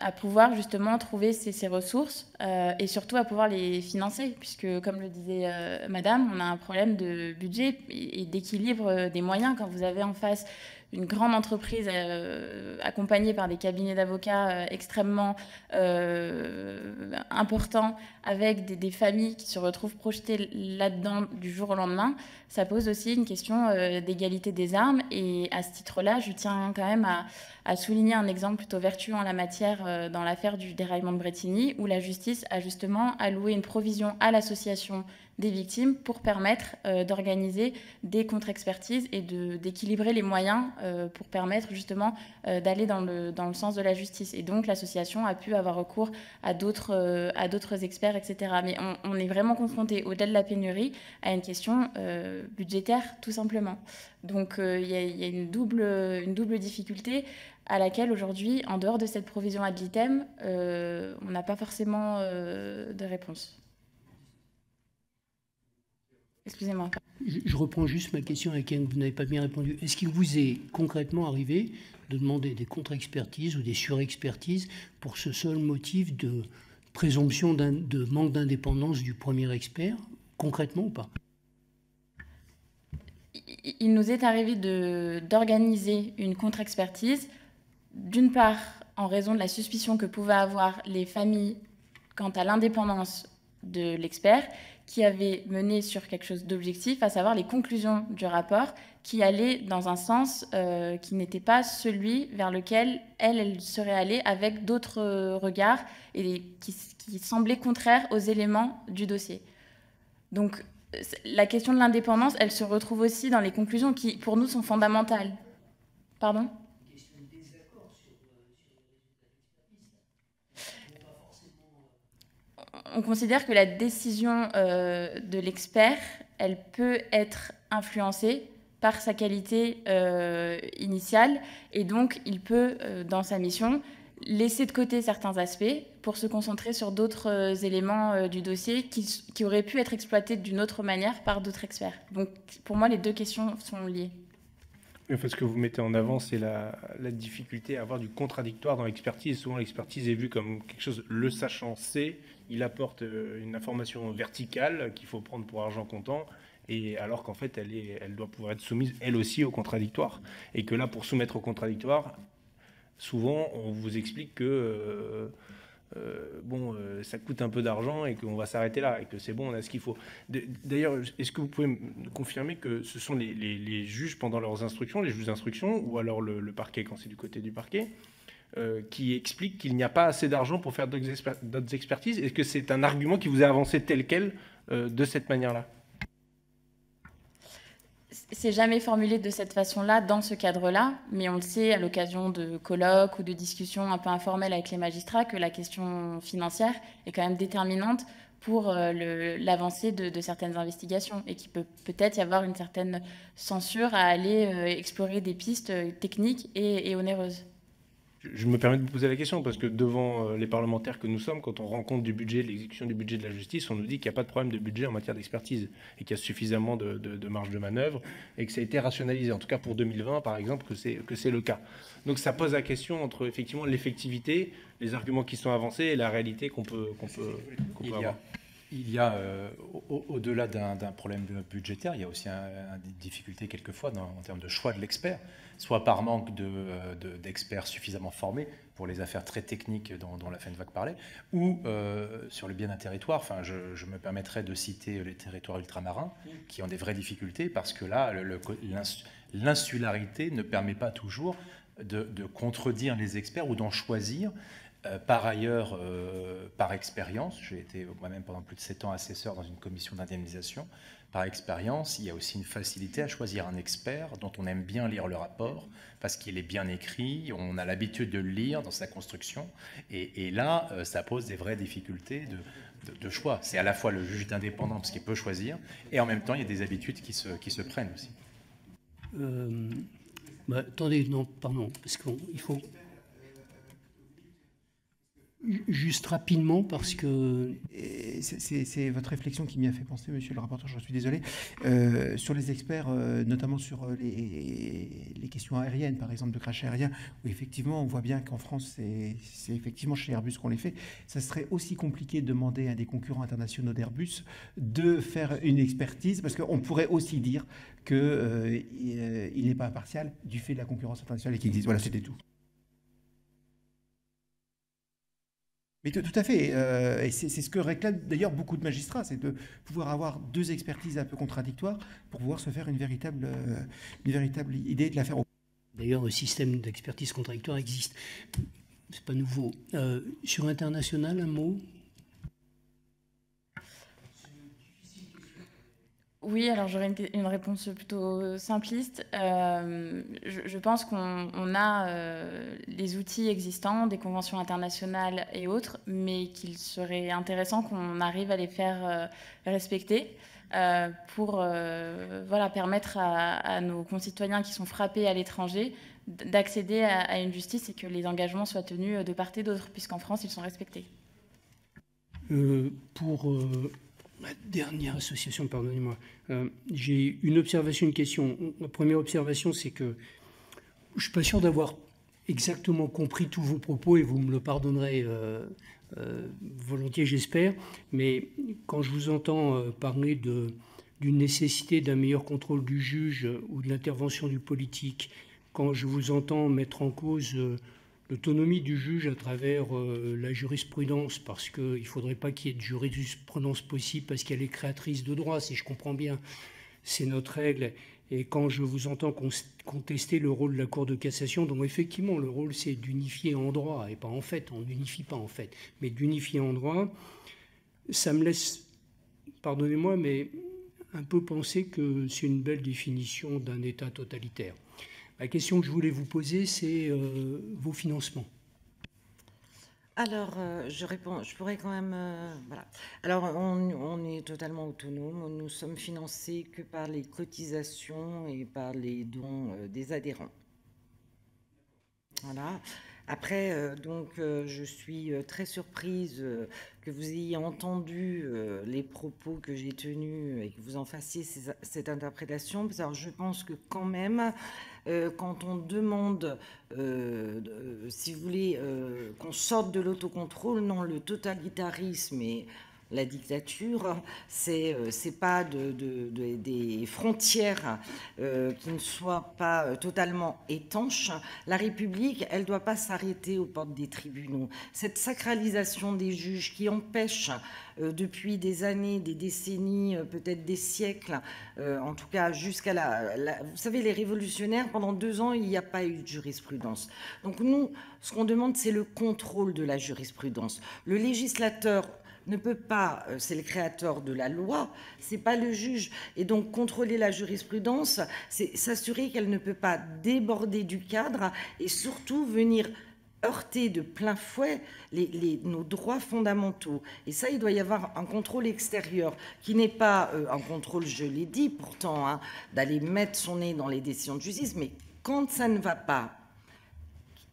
à pouvoir justement trouver ces, ressources et surtout à pouvoir les financer, puisque comme le disait Madame, on a un problème de budget et d'équilibre des moyens quand vous avez en face une grande entreprise euh, accompagnée par des cabinets d'avocats euh, extrêmement euh, importants, avec des, familles qui se retrouvent projetées là-dedans du jour au lendemain, ça pose aussi une question d'égalité des armes. Et à ce titre-là, je tiens quand même à, à, souligner un exemple plutôt vertueux en la matière dans l'affaire du déraillement de Bretigny, où la justice a justement alloué une provision à l'association des victimes pour permettre euh, d'organiser des contre-expertises et d'équilibrer les moyens euh, pour permettre justement euh, d'aller dans le, dans sens de la justice. Et donc l'association a pu avoir recours à d'autres experts, etc. Mais on, est vraiment confronté, au-delà de la pénurie, à une question budgétaire, tout simplement. Donc il y, y, a une double, une double difficulté à laquelle aujourd'hui, en dehors de cette provision ad litem, on n'a pas forcément de réponse. Excusez-moi. Je, reprends juste ma question à laquelle vous n'avez pas bien répondu. Est-ce qu'il vous est concrètement arrivé de demander des contre-expertises ou des surexpertises pour ce seul motif de présomption de manque d'indépendance du premier expert, concrètement ou pas? Il nous est arrivé d'organiser une contre-expertise, d'une part en raison de la suspicion que pouvaient avoir les familles quant à l'indépendance de l'expert, qui avait mené sur quelque chose d'objectif, à savoir les conclusions du rapport, qui allaient dans un sens euh, qui n'était pas celui vers lequel elle, elle serait allée avec d'autres euh, regards et qui, qui semblaient contraires aux éléments du dossier. Donc la question de l'indépendance, elle se retrouve aussi dans les conclusions qui, pour nous, sont fondamentales. Pardon? On considère que la décision euh, de l'expert, elle peut être influencée par sa qualité euh, initiale et donc il peut, euh, dans sa mission, laisser de côté certains aspects pour se concentrer sur d'autres éléments du dossier qui, auraient pu être exploités d'une autre manière par d'autres experts. Donc pour moi, les deux questions sont liées. ce que vous mettez en avant, c'est la, la, difficulté à avoir du contradictoire dans l'expertise. Souvent, l'expertise est vue comme quelque chose, le sachant, c'est, il apporte euh, une information verticale qu'il faut prendre pour argent comptant, et alors qu'en fait, elle, est, elle doit pouvoir être soumise, elle aussi, au contradictoire. Et que là, pour soumettre au contradictoire, souvent, on vous explique que... Euh, euh, bon, ça coûte un peu d'argent et qu'on va s'arrêter là et que c'est bon, on a ce qu'il faut. D'ailleurs, est-ce que vous pouvez me confirmer que ce sont les, juges pendant leurs instructions, les juges d'instruction, ou alors le parquet quand c'est du côté du parquet, euh, qui explique qu'il n'y a pas assez d'argent pour faire d'autres expertises Est-ce que c'est un argument qui vous a avancé tel quel euh, de cette manière-là c'est jamais formulé de cette façon-là, dans ce cadre-là, mais on le sait à l'occasion de colloques ou de discussions un peu informelles avec les magistrats que la question financière est quand même déterminante pour euh, l'avancée de, certaines investigations et qu'il peut peut-être y avoir une certaine censure à aller explorer des pistes techniques et onéreuses. Je me permets de vous poser la question parce que devant euh, les parlementaires que nous sommes, quand on rencontre du budget, l'exécution du budget de la justice, on nous dit qu'il n'y a pas de problème de budget en matière d'expertise et qu'il y a suffisamment de, marge de manœuvre et que ça a été rationalisé. En tout cas pour 2020, par exemple, que c'est que c'est le cas. Donc ça pose la question entre effectivement l'effectivité, les arguments qui sont avancés et la réalité qu'on peut qu'on peut, peut avoir. Il y a, euh, au-delà d'un problème budgétaire, il y a aussi une difficulté quelquefois en termes de choix de l'expert, soit par manque euh, d'experts suffisamment formés pour les affaires très techniques dont, la FENVAC parlait, ou euh, sur le bien d'un territoire. Enfin, je, me permettrai de citer les territoires ultramarins qui ont des vraies difficultés parce que là, l'insularité ne permet pas toujours de, de contredire les experts ou d'en choisir euh, par ailleurs, par expérience, j'ai été moi-même pendant plus de 7 ans assesseur dans une commission d'indemnisation. Par expérience, il y a aussi une facilité à choisir un expert dont on aime bien lire le rapport parce qu'il est bien écrit, on a l'habitude de le lire dans sa construction. Et, là, euh, ça pose des vraies difficultés de, choix. C'est à la fois le juge indépendant parce qu'il peut choisir et en même temps, il y a des habitudes qui se, prennent aussi. Bah, attendez, non, pardon, parce qu'il faut Juste rapidement, parce que... C'est votre réflexion qui m'y a fait penser, monsieur le rapporteur, je suis désolé. Euh, sur les experts, euh, notamment sur euh, les, questions aériennes, par exemple de crash aérien, où effectivement on voit bien qu'en France, c'est effectivement chez Airbus qu'on les fait, ça serait aussi compliqué de demander à des concurrents internationaux d'Airbus de faire une expertise, parce qu'on pourrait aussi dire qu'il il n'est pas impartial du fait de la concurrence internationale qui existe. Voilà, c'était tout. Mais tout, à fait. Euh, et c'est ce que réclament d'ailleurs beaucoup de magistrats, c'est de pouvoir avoir deux expertises un peu contradictoires pour pouvoir se faire une véritable, euh, une véritable idée de l'affaire. D'ailleurs, le système d'expertise contradictoire existe. C'est pas nouveau. Euh, sur international, un mot? Oui, alors j'aurais une, réponse plutôt simpliste. Euh, je, pense qu'on a euh, les outils existants, des conventions internationales et autres, mais qu'il serait intéressant qu'on arrive à les faire euh, respecter pour permettre à, nos concitoyens qui sont frappés à l'étranger d'accéder à, à, une justice et que les engagements soient tenus de part et d'autre, puisqu'en France, ils sont respectés. pour la dernière association, pardonnez-moi. Euh, j'ai une observation, une question. La première observation, c'est que je ne suis pas sûr d'avoir exactement compris tous vos propos et vous me le pardonnerez euh, euh, volontiers, j'espère. Mais quand je vous entends parler d'une nécessité d'un meilleur contrôle du juge ou de l'intervention du politique, quand je vous entends mettre en cause l'autonomie du juge à travers euh, la jurisprudence, parce qu'il ne faudrait pas qu'il y ait de jurisprudence possible, parce qu'elle est créatrice de droit, si je comprends bien, c'est notre règle. Et quand je vous entends contester le rôle de la Cour de cassation, donc effectivement, le rôle, c'est d'unifier en droit, et pas en fait, on n'unifie pas en fait, mais d'unifier en droit, ça me laisse, pardonnez-moi, mais un peu penser que c'est une belle définition d'un État totalitaire. La question que je voulais vous poser, c'est euh, vos financements. Alors, euh, je réponds, je pourrais quand même. Euh, voilà. Alors, on, est totalement autonome. Nous sommes financés que par les cotisations et par les dons des adhérents. Voilà. Après, donc, je suis très surprise que vous ayez entendu les propos que j'ai tenus et que vous en fassiez cette interprétation. Alors, je pense que quand même, euh, quand on demande, euh, si vous voulez, euh, qu'on sorte de l'autocontrôle, non, le totalitarisme et la dictature, c'est n'est pas de, des frontières qui ne soient pas totalement étanches. La République, elle doit pas s'arrêter aux portes des tribunaux. Cette sacralisation des juges qui empêche euh, depuis des années, des décennies, euh, peut-être des siècles, euh, en tout cas jusqu'à la, Vous savez, les révolutionnaires, pendant deux ans, il n'y a pas eu de jurisprudence. Donc nous, ce qu'on demande, c'est le contrôle de la jurisprudence. Le législateur ne peut pas, c'est le créateur de la loi, c'est pas le juge. Et donc contrôler la jurisprudence, c'est s'assurer qu'elle ne peut pas déborder du cadre et surtout venir heurter de plein fouet nos droits fondamentaux. Et ça, il doit y avoir un contrôle extérieur qui n'est pas euh, un contrôle, je l'ai dit pourtant, hein, d'aller mettre son nez dans les décisions de justice, mais quand ça ne va pas,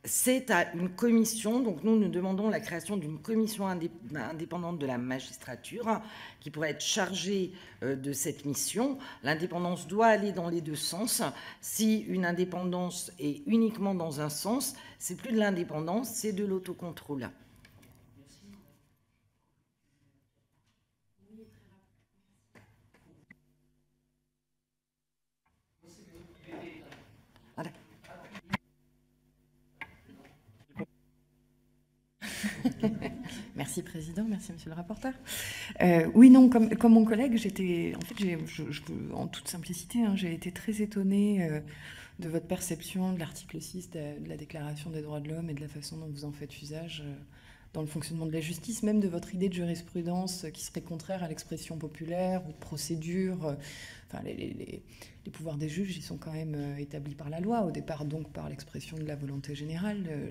c'est à une commission, donc nous, nous demandons la création d'une commission indépendante de la magistrature qui pourrait être chargée euh, de cette mission. L'indépendance doit aller dans les deux sens. Si une indépendance est uniquement dans un sens, c'est plus de l'indépendance, c'est de l'autocontrôle. Merci Président, merci Monsieur le rapporteur. Euh, oui, non, comme, comme mon collègue, j'étais, en fait, je, en toute simplicité, hein, j'ai été très étonnée euh, de votre perception de l'article 6 de, la Déclaration des droits de l'homme et de la façon dont vous en faites usage euh, dans le fonctionnement de la justice, même de votre idée de jurisprudence qui serait contraire à l'expression populaire ou de procédure. Enfin, les, les pouvoirs des juges, ils sont quand même euh, établis par la loi, au départ donc par l'expression de la volonté générale. Euh,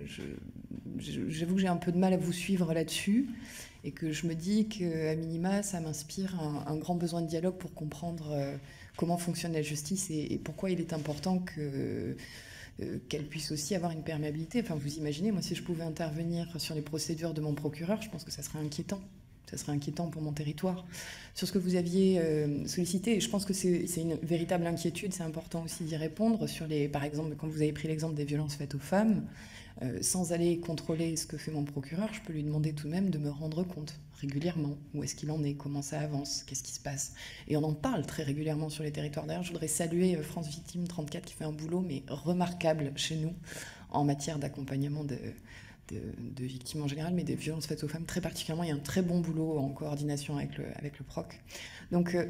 j'avoue que j'ai un peu de mal à vous suivre là-dessus et que je me dis qu'à minima, ça m'inspire un, grand besoin de dialogue pour comprendre euh, comment fonctionne la justice et, pourquoi il est important que qu'elle puisse aussi avoir une perméabilité. Enfin, vous imaginez, moi, si je pouvais intervenir sur les procédures de mon procureur, je pense que ça serait inquiétant ça serait inquiétant pour mon territoire. Sur ce que vous aviez euh, sollicité, je pense que c'est une véritable inquiétude, c'est important aussi d'y répondre. Sur les, par exemple, quand vous avez pris l'exemple des violences faites aux femmes, euh, sans aller contrôler ce que fait mon procureur, je peux lui demander tout de même de me rendre compte régulièrement où est-ce qu'il en est, comment ça avance, qu'est-ce qui se passe? Et on en parle très régulièrement sur les territoires. D'ailleurs, je voudrais saluer euh, France Victime 34 qui fait un boulot mais remarquable chez nous en matière d'accompagnement de, de, victimes en général, mais des violences faites aux femmes très particulièrement. Il y a un très bon boulot en coordination avec le, avec le PROC. Donc, euh,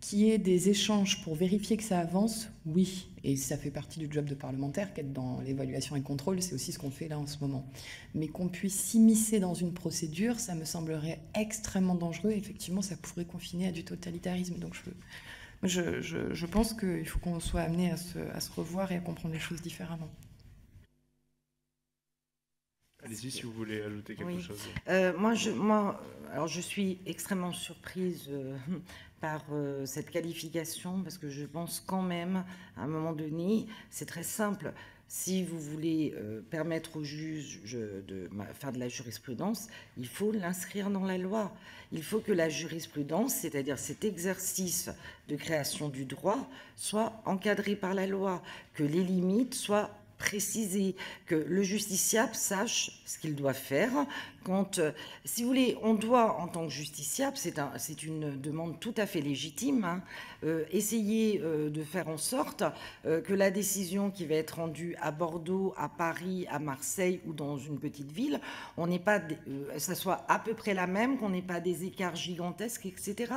qu'il y ait des échanges pour vérifier que ça avance, oui. Et ça fait partie du job de parlementaire, qu'être dans l'évaluation et le contrôle, c'est aussi ce qu'on fait là en ce moment. Mais qu'on puisse s'immiscer dans une procédure, ça me semblerait extrêmement dangereux. Effectivement, ça pourrait confiner à du totalitarisme. Donc, je, je, je pense qu'il faut qu'on soit amené à se, à se revoir et à comprendre les choses différemment. Allez-y si vous voulez ajouter quelque chose. Euh, moi, je, moi, alors je suis extrêmement surprise euh, par euh, cette qualification parce que je pense quand même, à un moment donné, c'est très simple. Si vous voulez permettre aux juges de faire de la jurisprudence, il faut l'inscrire dans la loi. Il faut que la jurisprudence, c'est-à-dire cet exercice de création du droit, soit encadré par la loi, que les limites soient préciser, que le justiciable sache ce qu'il doit faire. Quand, euh, si vous voulez, on doit, en tant que justiciable, c'est un, une demande tout à fait légitime, hein, euh, essayer euh, de faire en sorte que la décision qui va être rendue à Bordeaux, à Paris, à Marseille ou dans une petite ville, on ça soit à peu près la même, qu'on n'ait pas des écarts gigantesques, etc.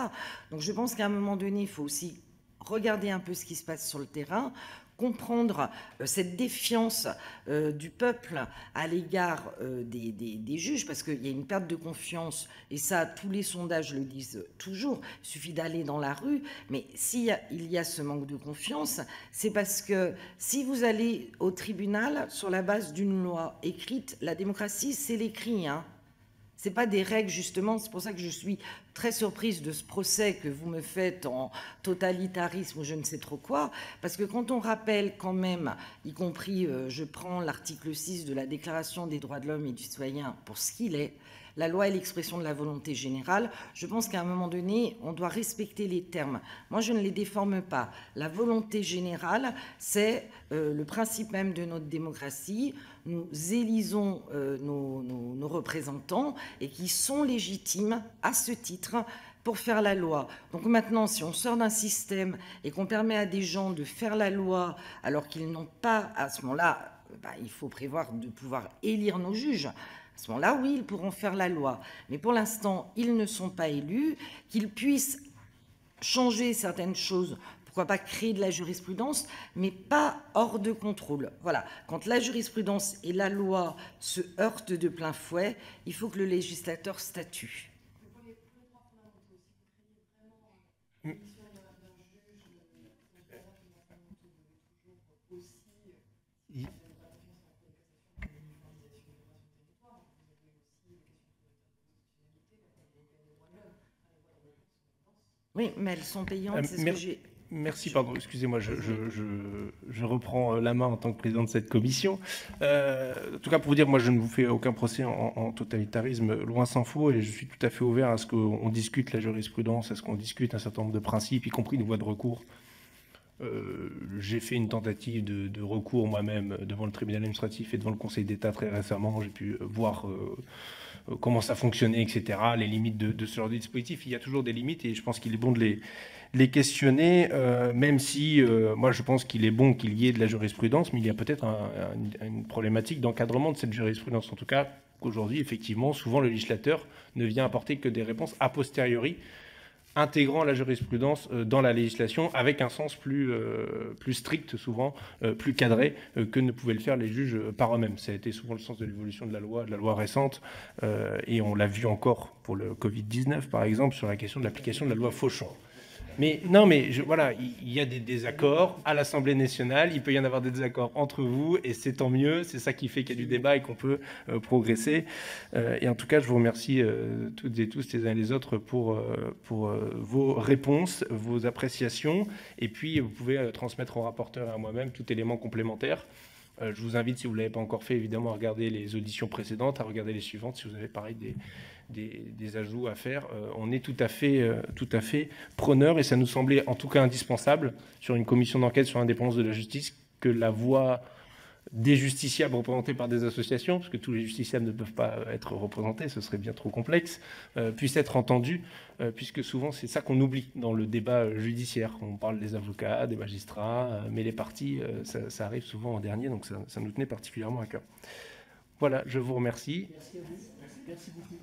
Donc je pense qu'à un moment donné, il faut aussi regarder un peu ce qui se passe sur le terrain, comprendre euh, cette défiance euh, du peuple à l'égard euh, des, juges, parce qu'il y a une perte de confiance, et ça, tous les sondages le disent toujours, il suffit d'aller dans la rue, mais s'il il y a ce manque de confiance, c'est parce que si vous allez au tribunal sur la base d'une loi écrite, la démocratie, c'est l'écrit, hein, c'est pas des règles justement. C'est pour ça que je suis très surprise de ce procès que vous me faites en totalitarisme ou je ne sais trop quoi, parce que quand on rappelle quand même, y compris, euh, je prends l'article 6 de la Déclaration des droits de l'homme et du citoyen pour ce qu'il est, la loi est l'expression de la volonté générale. Je pense qu'à un moment donné, on doit respecter les termes. Moi, je ne les déforme pas. La volonté générale, c'est euh, le principe même de notre démocratie. Nous élisons euh, nos, représentants et qui sont légitimes à ce titre pour faire la loi. Donc maintenant, si on sort d'un système et qu'on permet à des gens de faire la loi alors qu'ils n'ont pas, à ce moment-là, bah, il faut prévoir de pouvoir élire nos juges. À ce moment-là, oui, ils pourront faire la loi. Mais pour l'instant, ils ne sont pas élus. Qu'ils puissent changer certaines choses, pourquoi pas créer de la jurisprudence, mais pas hors de contrôle. Voilà. Quand la jurisprudence et la loi se heurtent de plein fouet, il faut que le législateur statue. Oui, mais elles sont payantes, euh, c'est ce que j'ai. Merci, pardon, excusez-moi, je, reprends la main en tant que président de cette commission. en tout cas, pour vous dire, moi, je ne vous fais aucun procès en, totalitarisme, loin s'en faut, et je suis tout à fait ouvert à ce qu'on discute la jurisprudence, à ce qu'on discute un certain nombre de principes, y compris une voies de recours euh, j'ai fait une tentative de, recours moi-même devant le tribunal administratif et devant le Conseil d'État très récemment. J'ai pu voir euh, comment ça fonctionnait, etc., les limites de, ce genre de dispositif. Il y a toujours des limites et je pense qu'il est bon de les, les questionner, euh, même si moi je pense qu'il est bon qu'il y ait de la jurisprudence, mais il y a peut-être une problématique d'encadrement de cette jurisprudence. En tout cas, qu'aujourd'hui, effectivement, souvent le législateur ne vient apporter que des réponses a posteriori intégrant la jurisprudence euh, dans la législation avec un sens plus, euh, strict souvent, euh, plus cadré que ne pouvaient le faire les juges par eux-mêmes. Ça a été souvent le sens de l'évolution de la loi, de la loi récente, et on l'a vu encore pour le Covid-19 par exemple sur la question de l'application de la loi Fauchon. Mais non, mais voilà, il y a des désaccords à l'Assemblée nationale. Il peut y en avoir des désaccords entre vous, et c'est tant mieux. C'est ça qui fait qu'il y a du débat et qu'on peut euh, progresser. Euh, et en tout cas, je vous remercie euh, toutes et tous, les uns et les autres, pour, vos réponses, vos appréciations. Et puis, vous pouvez transmettre au rapporteur et à moi-même tout élément complémentaire. je vous invite, si vous ne l'avez pas encore fait, évidemment, à regarder les auditions précédentes, à regarder les suivantes, si vous avez pareil des, des, ajouts à faire, euh, on est tout à, fait, euh, fait preneur et ça nous semblait en tout cas indispensable sur une commission d'enquête sur l'indépendance de la justice que la voix des justiciables représentés par des associations, parce que tous les justiciables ne peuvent pas être représentés, ce serait bien trop complexe, euh, puissent être entendus, puisque souvent c'est ça qu'on oublie dans le débat judiciaire. On parle des avocats, des magistrats, mais les partis, ça, arrive souvent en dernier, donc ça, ça, nous tenait particulièrement à cœur. Voilà, je vous remercie. Merci à vous. Merci beaucoup.